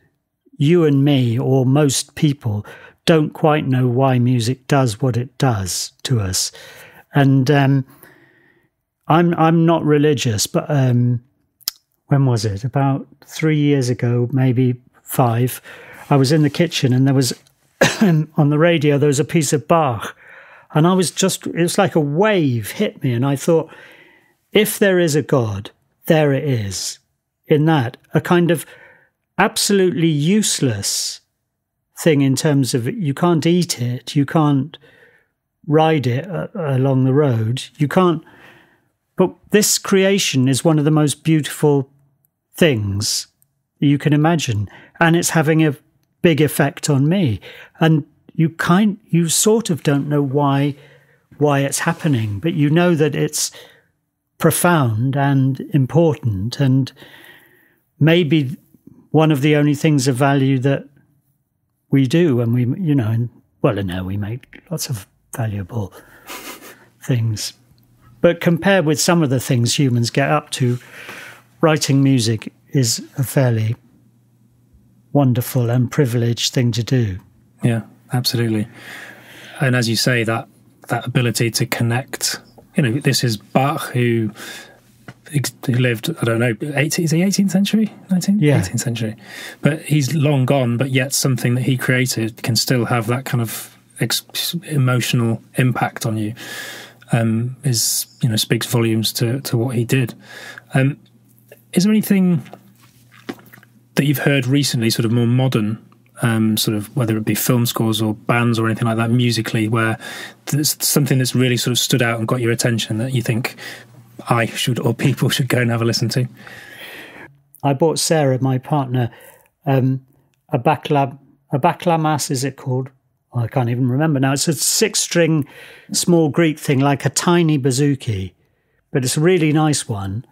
you and me, or most people, don't quite know why music does what it does to us. And um, I'm I'm not religious, but um, when was it? About three years ago, maybe five. I was in the kitchen and there was on the radio there was a piece of Bach, and I was just it was like a wave hit me, and I thought, if there is a God, there it is. In that, a kind of absolutely useless thing in terms of you can't eat it, you can't ride it uh, along the road, you can't. But this creation is one of the most beautiful things you can imagine, and it's having a big effect on me. And you kind, you sort of don't know why, why it's happening, but you know that it's profound and important, and maybe one of the only things of value that we do and we, you know, and well, no, we make lots of valuable things. But compared with some of the things humans get up to, writing music is a fairly wonderful and privileged thing to do. Yeah, absolutely. And as you say, that that ability to connect. You know, this is Bach who who lived, I don't know, 18, is he 18th century? 19th? Yeah. 18th century. But he's long gone, but yet something that he created can still have that kind of ex- emotional impact on you. Um, is you know speaks volumes to to what he did. Um, is there anything that you've heard recently, sort of more modern, um, sort of whether it be film scores or bands or anything like that, musically, where there's something that's really sort of stood out and got your attention that you think I should or people should go and have a listen to? I bought Sarah, my partner, um, a bakla a baglamas, is it called? Oh, I can't even remember now. It's a six string small Greek thing, like a tiny bouzouki, but it's a really nice one.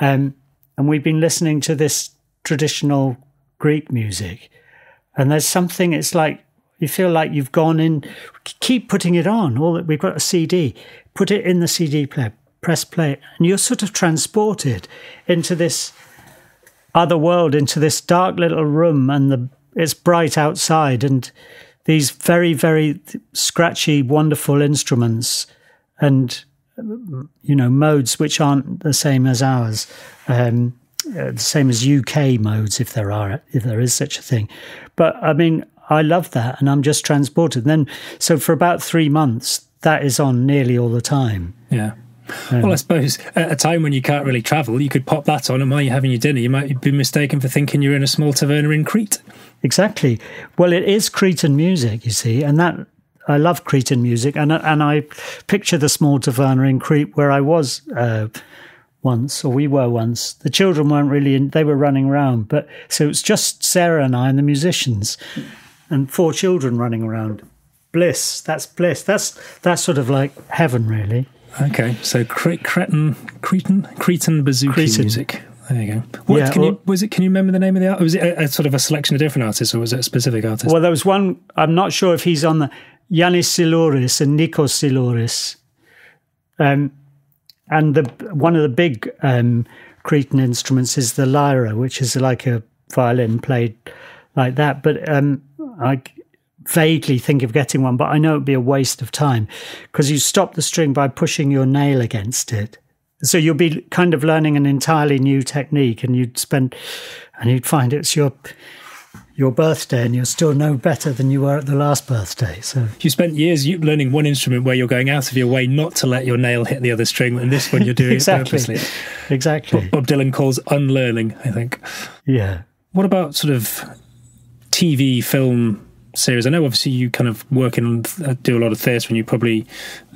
Um, and we've been listening to this traditional Greek music. And there's something, it's like you feel like you've gone in, keep putting it on. All that we've got a CD, put it in the CD player, press play, and you're sort of transported into this other world, into this dark little room, and the it's bright outside, and these very, very scratchy, wonderful instruments, and you know modes which aren't the same as ours. Um, uh, the same as UK modes, if there are, if there is such a thing. But I mean, I love that, and I'm just transported. And then, so for about three months, that is on nearly all the time. Yeah. Um, well, I suppose at a time when you can't really travel, you could pop that on, and while you're having your dinner, you might be mistaken for thinking you're in a small taverna in Crete. Exactly. Well, it is Cretan music, you see, and that I love Cretan music, and and I picture the small taverna in Crete where I was. Uh, once, or we were once. The children weren't really in, they were running around, but so it's just Sarah and I and the musicians and four children running around. Bliss, that's bliss. That's that's sort of like heaven, really. Okay, so Cretan, Cretan, Cretan bouzouki Cretan. music. There you go. What yeah, can well, you was it? Can you remember the name of the? art? Was it a, a, sort of a selection of different artists, or was it a specific artist? Well, there was one. I'm not sure if he's on the Yanis Xylouris and Nikos Xylouris, Um, and the one of the big um, Cretan instruments is the lyra, which is like a violin played like that. But um, I vaguely think of getting one, but I know it'd be a waste of time because you stop the string by pushing your nail against it. So you'll be kind of learning an entirely new technique, and you'd spend, and you'd find it's your your birthday and you're still no better than you were at the last birthday. So you spent years learning one instrument where you're going out of your way not to let your nail hit the other string, and this one you're doing exactly. it purposely. Exactly. What Bob Dylan calls unlearning, I think. Yeah. What about sort of TV, film series? I know obviously you kind of work in, uh, do a lot of theatre, and you probably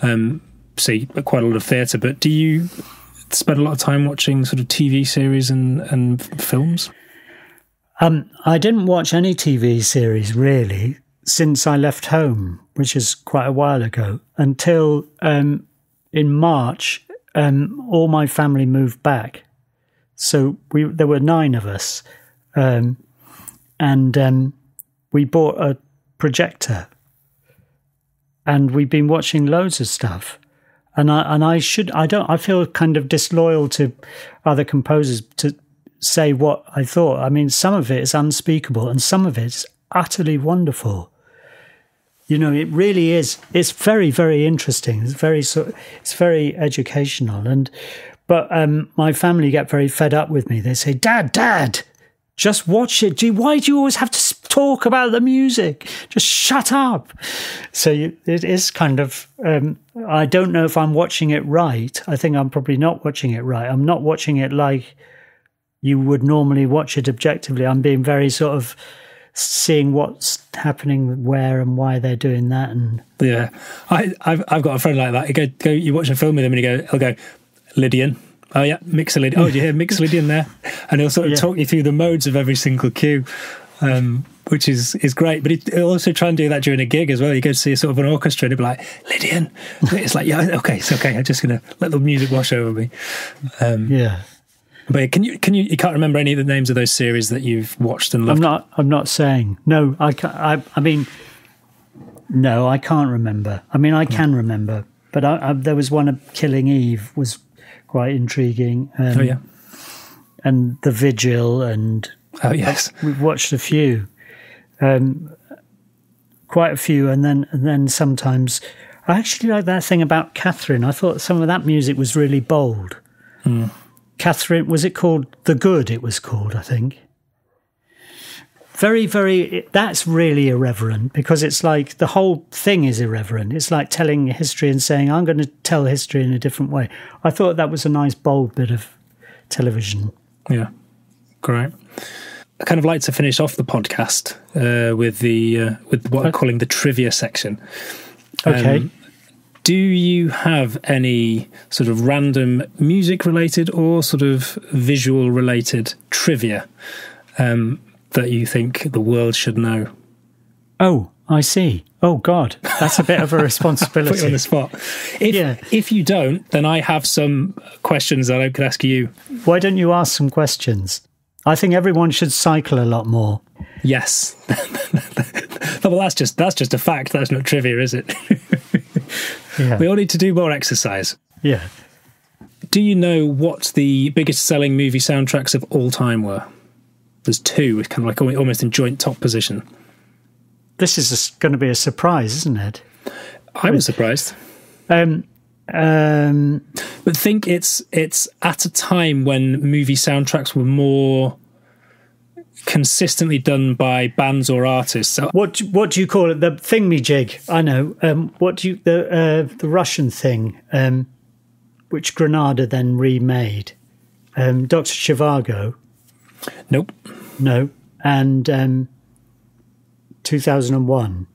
um, see quite a lot of theatre. But do you spend a lot of time watching sort of TV series and and films? Um, I didn't watch any TV series really since I left home, which is quite a while ago, until um, in March, um, all my family moved back. So we there were nine of us, um, and um, we bought a projector, and we've been watching loads of stuff. And I and I should I don't I feel kind of disloyal to other composers to say what I thought. I mean, some of it is unspeakable, and some of it's utterly wonderful. You know, it really is. It's very, very interesting. It's very, it's very educational. And, but um, my family get very fed up with me. They say, "Dad, Dad, just watch it. Gee, why do you always have to talk about the music? Just shut up." So you, it is kind of. Um, I don't know if I'm watching it right. I think I'm probably not watching it right. I'm not watching it like you would normally watch it objectively. I'm being very sort of seeing what's happening where and why they're doing that and yeah I, I've, I've got a friend like that you go, go you watch a film with him and you go he'll go Lydian oh yeah Mixolydian oh do you hear Mixolydian there and he'll sort of yeah. talk you through the modes of every single cue um, which is is great. But he'll also try and do that during a gig as well. You go to see a sort of an orchestra and he'd be like, Lydian. It's like, yeah, okay, it's okay. I'm just going to let the music wash over me. Um, yeah. But can you can you you can't remember any of the names of those series that you've watched and loved? I'm not. I'm not saying no. I can I, I mean, no, I can't remember. I mean, I can remember, but I, I, there was one of Killing Eve was quite intriguing. Um, oh yeah, and The Vigil, and oh yes, we've watched a few, um, quite a few, and then and then sometimes. I actually like that thing about Catherine. I thought some of that music was really bold. Mm. Catherine, was it called The Good? It was called, I think. Very, very, that's really irreverent because it's like the whole thing is irreverent. It's like telling history and saying, I'm going to tell history in a different way. I thought that was a nice, bold bit of television. Yeah, great. I kind of like to finish off the podcast uh, with the uh, with what I'm calling the trivia section. Okay. Um, do you have any sort of random music related or sort of visual related trivia um, that you think the world should know? Oh, I see. Oh God, that's a bit of a responsibility. Put you on the spot. If, yeah. if you don't, then I have some questions that I could ask you. Why don't you ask some questions? I think everyone should cycle a lot more. Yes. well, that's just that's just a fact. That's not trivia, is it? Yeah. We all need to do more exercise. Yeah. Do you know what the biggest selling movie soundtracks of all time were? There's two, kind of like almost in joint top position. This is going to be a surprise, isn't it? I was surprised. Um, um, but think it's it's at a time when movie soundtracks were more consistently done by bands or artists. So, what what do you call it? The thingy jig. I know. Um, what do you the uh, the Russian thing, um, which Granada then remade? Um, Doctor Zhivago. Nope. No. And um, two thousand and one.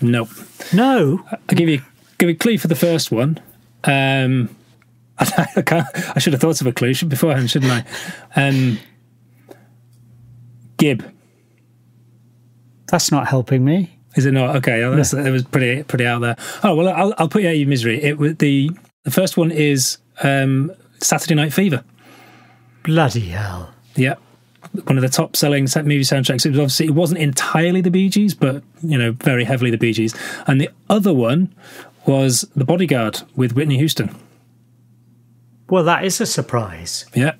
Nope. No. I'll give you give a clue for the first one. Um, I, I, I, should have thought of a clue beforehand, shouldn't I? Um, Gibb. That's not helping me. Is it not? Okay, well, it was pretty pretty out there. Oh well, I'll, I'll put you out of your misery. It was the the first one is um, Saturday Night Fever. Bloody hell! Yeah, one of the top selling movie soundtracks. It was obviously it wasn't entirely the Bee Gees, but you know very heavily the Bee Gees. And the other one was The Bodyguard with Whitney Houston. Well, that is a surprise. Yeah,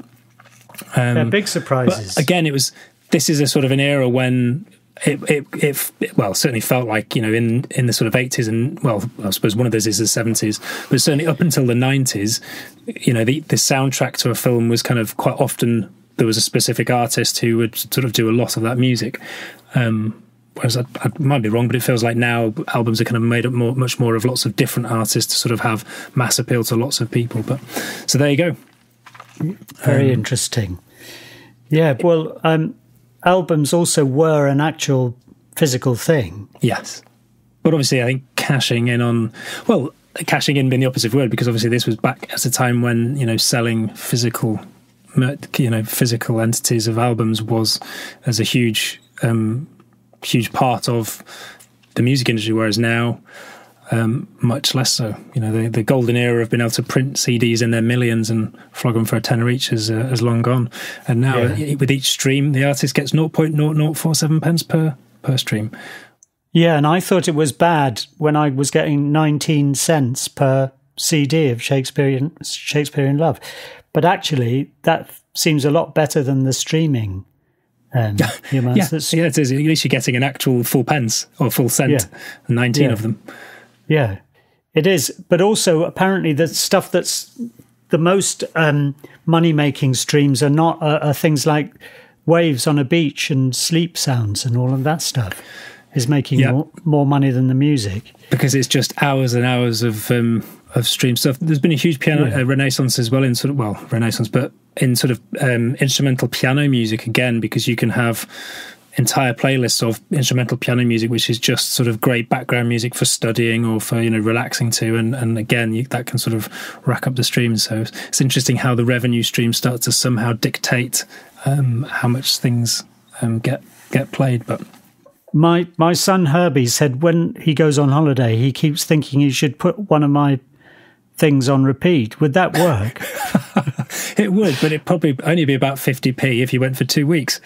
um, They're big surprises. again, it was this is a sort of an era when it, it, it, well certainly felt like you know in in the sort of 80s and well I suppose one of those is the 70s but certainly up until the 90s you know the the soundtrack to a film was kind of quite often there was a specific artist who would sort of do a lot of that music um, whereas I, I, might be wrong but it feels like now albums are kind of made up more much more of lots of different artists to sort of have mass appeal to lots of people but so there you go very um, interesting yeah well um albums also were an actual physical thing. Yes. But obviously, I think cashing in on, well, cashing in being the opposite word, because obviously this was back at a time when, you know, selling physical, you know, physical entities of albums was as a huge, um, huge part of the music industry, whereas now, um, much less so. You know, the, the golden era of being able to print CDs in their millions and flog them for a tenner each is, uh, is long gone. And now, yeah. with each stream, the artist gets 0.0047 pence per, per stream. Yeah, and I thought it was bad when I was getting 19 cents per CD of Shakespearean Shakespeare in Love. But actually, that seems a lot better than the streaming um, yeah, yeah, it is. At least you're getting an actual full pence or full cent, yeah. 19 yeah. of them. Yeah, it is. But also, apparently, the stuff that's the most um, money making streams are not uh, are things like waves on a beach and sleep sounds and all of that stuff is making more, more money than the music because it's just hours and hours of um, of stream stuff. There's been a huge piano yeah. uh, renaissance as well in sort of well renaissance, but in sort of um, instrumental piano music again because you can have entire playlists of instrumental piano music, which is just sort of great background music for studying or for you know relaxing to, and and again you, that can sort of rack up the streams. So it's interesting how the revenue stream starts to somehow dictate um, how much things um, get get played, but. My my son Herbie said when he goes on holiday, he keeps thinking he should put one of my things on repeat. Would that work? it would, but it'd probably only be about 50p if you went for two weeks.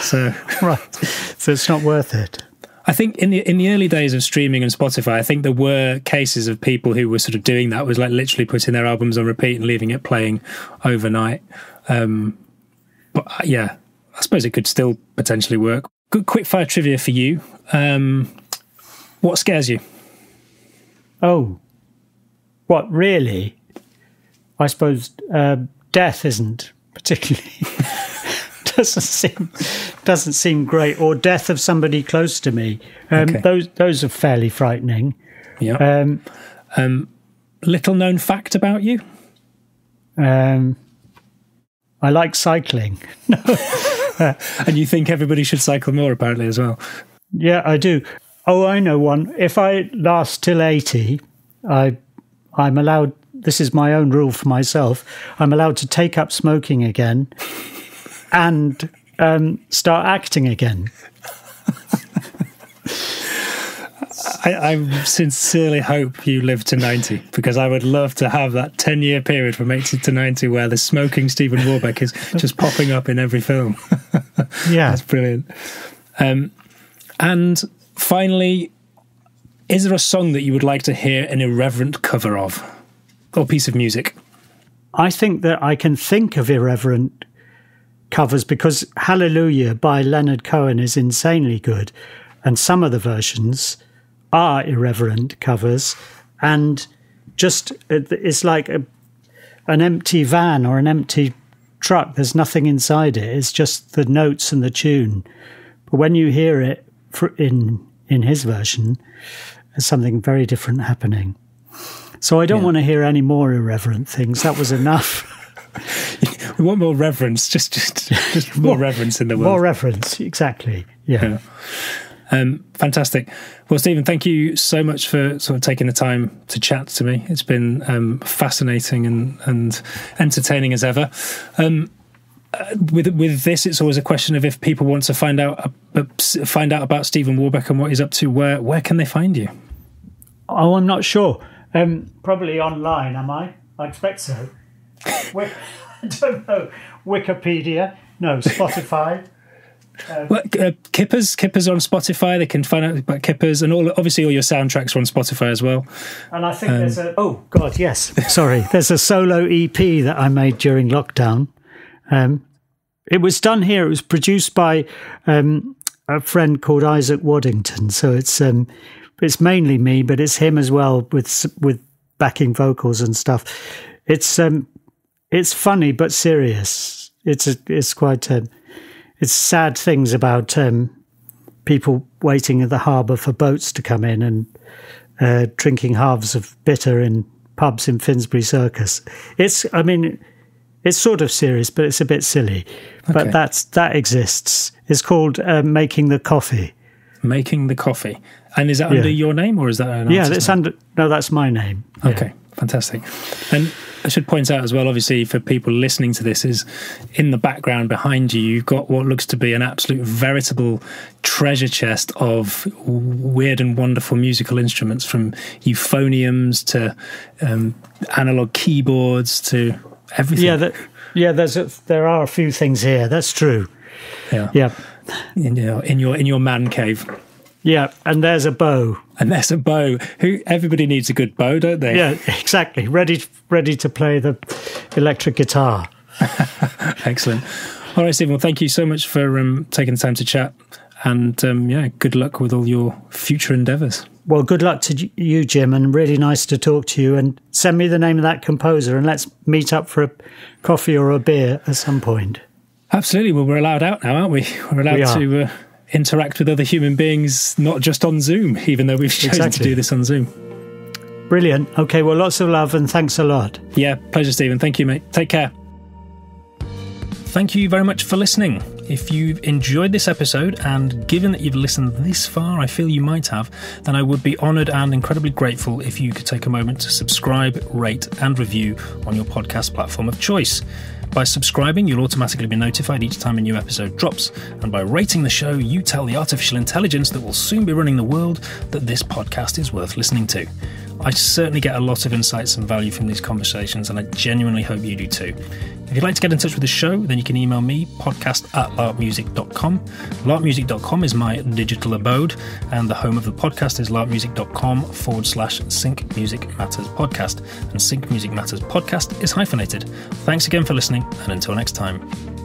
So right, so it's not worth it. I think in the in the early days of streaming and Spotify, I think there were cases of people who were sort of doing that was like literally putting their albums on repeat and leaving it playing overnight. Um, but uh, yeah, I suppose it could still potentially work. Good quick fire trivia for you. Um, what scares you? Oh, what really? I suppose uh, death isn't particularly doesn't seem doesn't seem great, or death of somebody close to me. Um, okay. Those those are fairly frightening. Yeah. Um, um, little known fact about you. Um, I like cycling. and you think everybody should cycle more, apparently, as well. Yeah, I do. Oh, I know one. If I last till eighty, I I'm allowed, this is my own rule for myself, I'm allowed to take up smoking again and um, start acting again. I, I, sincerely hope you live to 90 because I would love to have that 10 year period from 80 to 90 where the smoking Stephen Warbeck is just popping up in every film. yeah. That's brilliant. Um, and finally, is there a song that you would like to hear an irreverent cover of or piece of music? I think that I can think of irreverent covers because Hallelujah by Leonard Cohen is insanely good. And some of the versions are irreverent covers. And just it's like a, an empty van or an empty truck. There's nothing inside it. It's just the notes and the tune. But when you hear it in in his version, there's something very different happening. So I don't yeah. want to hear any more irreverent things. That was enough. we want more reverence, just just, just more, more, reverence in the world. More reverence, exactly. Yeah. yeah. Um, fantastic. Well, Stephen, thank you so much for sort of taking the time to chat to me. It's been um, fascinating and, and entertaining as ever. Um, uh, with with this, it's always a question of if people want to find out uh, find out about Stephen Warbeck and what he's up to. Where where can they find you? Oh, I'm not sure. Um, probably online. Am I? I expect so. I don't know. Wikipedia. No, Spotify. Um, well, uh, Kippers, Kippers on Spotify. They can find out about Kippers, and all obviously all your soundtracks are on Spotify as well. And I think um, there's a oh god yes sorry there's a solo EP that I made during lockdown um, it was done here. It was produced by um, a friend called Isaac Waddington. So it's um, it's mainly me, but it's him as well with with backing vocals and stuff. It's um, it's funny but serious. It's a, it's quite a, um, it's sad things about um, people waiting at the harbour for boats to come in and uh, drinking halves of bitter in pubs in Finsbury Circus. It's I mean it's sort of serious, but it's a bit silly. Okay. But that's that exists. It's called uh, making the coffee. Making the coffee, and is that under your name or is that an yeah? It's name? under no, that's my name. Okay, yeah. fantastic. And I should point out as well, obviously, for people listening to this, is in the background behind you, you've got what looks to be an absolute veritable treasure chest of weird and wonderful musical instruments, from euphoniums to um, analog keyboards to everything. Yeah, that, yeah. There's a, there are a few things here. That's true. Yeah, Yeah, in your in your in your man cave. Yeah. And there's a bow. And there's a bow. Who everybody needs a good bow, don't they? Yeah, exactly. Ready, ready to play the electric guitar. Excellent. All right, Stephen. Well, thank you so much for um, taking the time to chat. And um, yeah, good luck with all your future endeavours. Well, good luck to you, Jim, and really nice to talk to you. And send me the name of that composer, and let's meet up for a coffee or a beer at some point. Absolutely. Well, we're allowed out now, aren't we? We're allowed We to uh, interact with other human beings, not just on Zoom, even though we've chosen to do this on Zoom. Brilliant. Okay, well, lots of love and thanks a lot. Yeah, pleasure, Stephen. Thank you, mate. Take care. Thank you very much for listening. If you've enjoyed this episode, and given that you've listened this far, I feel you might have, then I would be honoured and incredibly grateful if you could take a moment to subscribe, rate, and review on your podcast platform of choice. By subscribing, you'll automatically be notified each time a new episode drops, and by rating the show, you tell the artificial intelligence that will soon be running the world that this podcast is worth listening to. I certainly get a lot of insights and value from these conversations, and I genuinely hope you do too. If you'd like to get in touch with the show, then you can email me, podcast at larpmusic.com. Larpmusic.com is my digital abode, and the home of the podcast is larpmusic.com forward slash Sync Music Matters podcast. And Sync Music Matters podcast is hyphenated. Thanks again for listening, and until next time.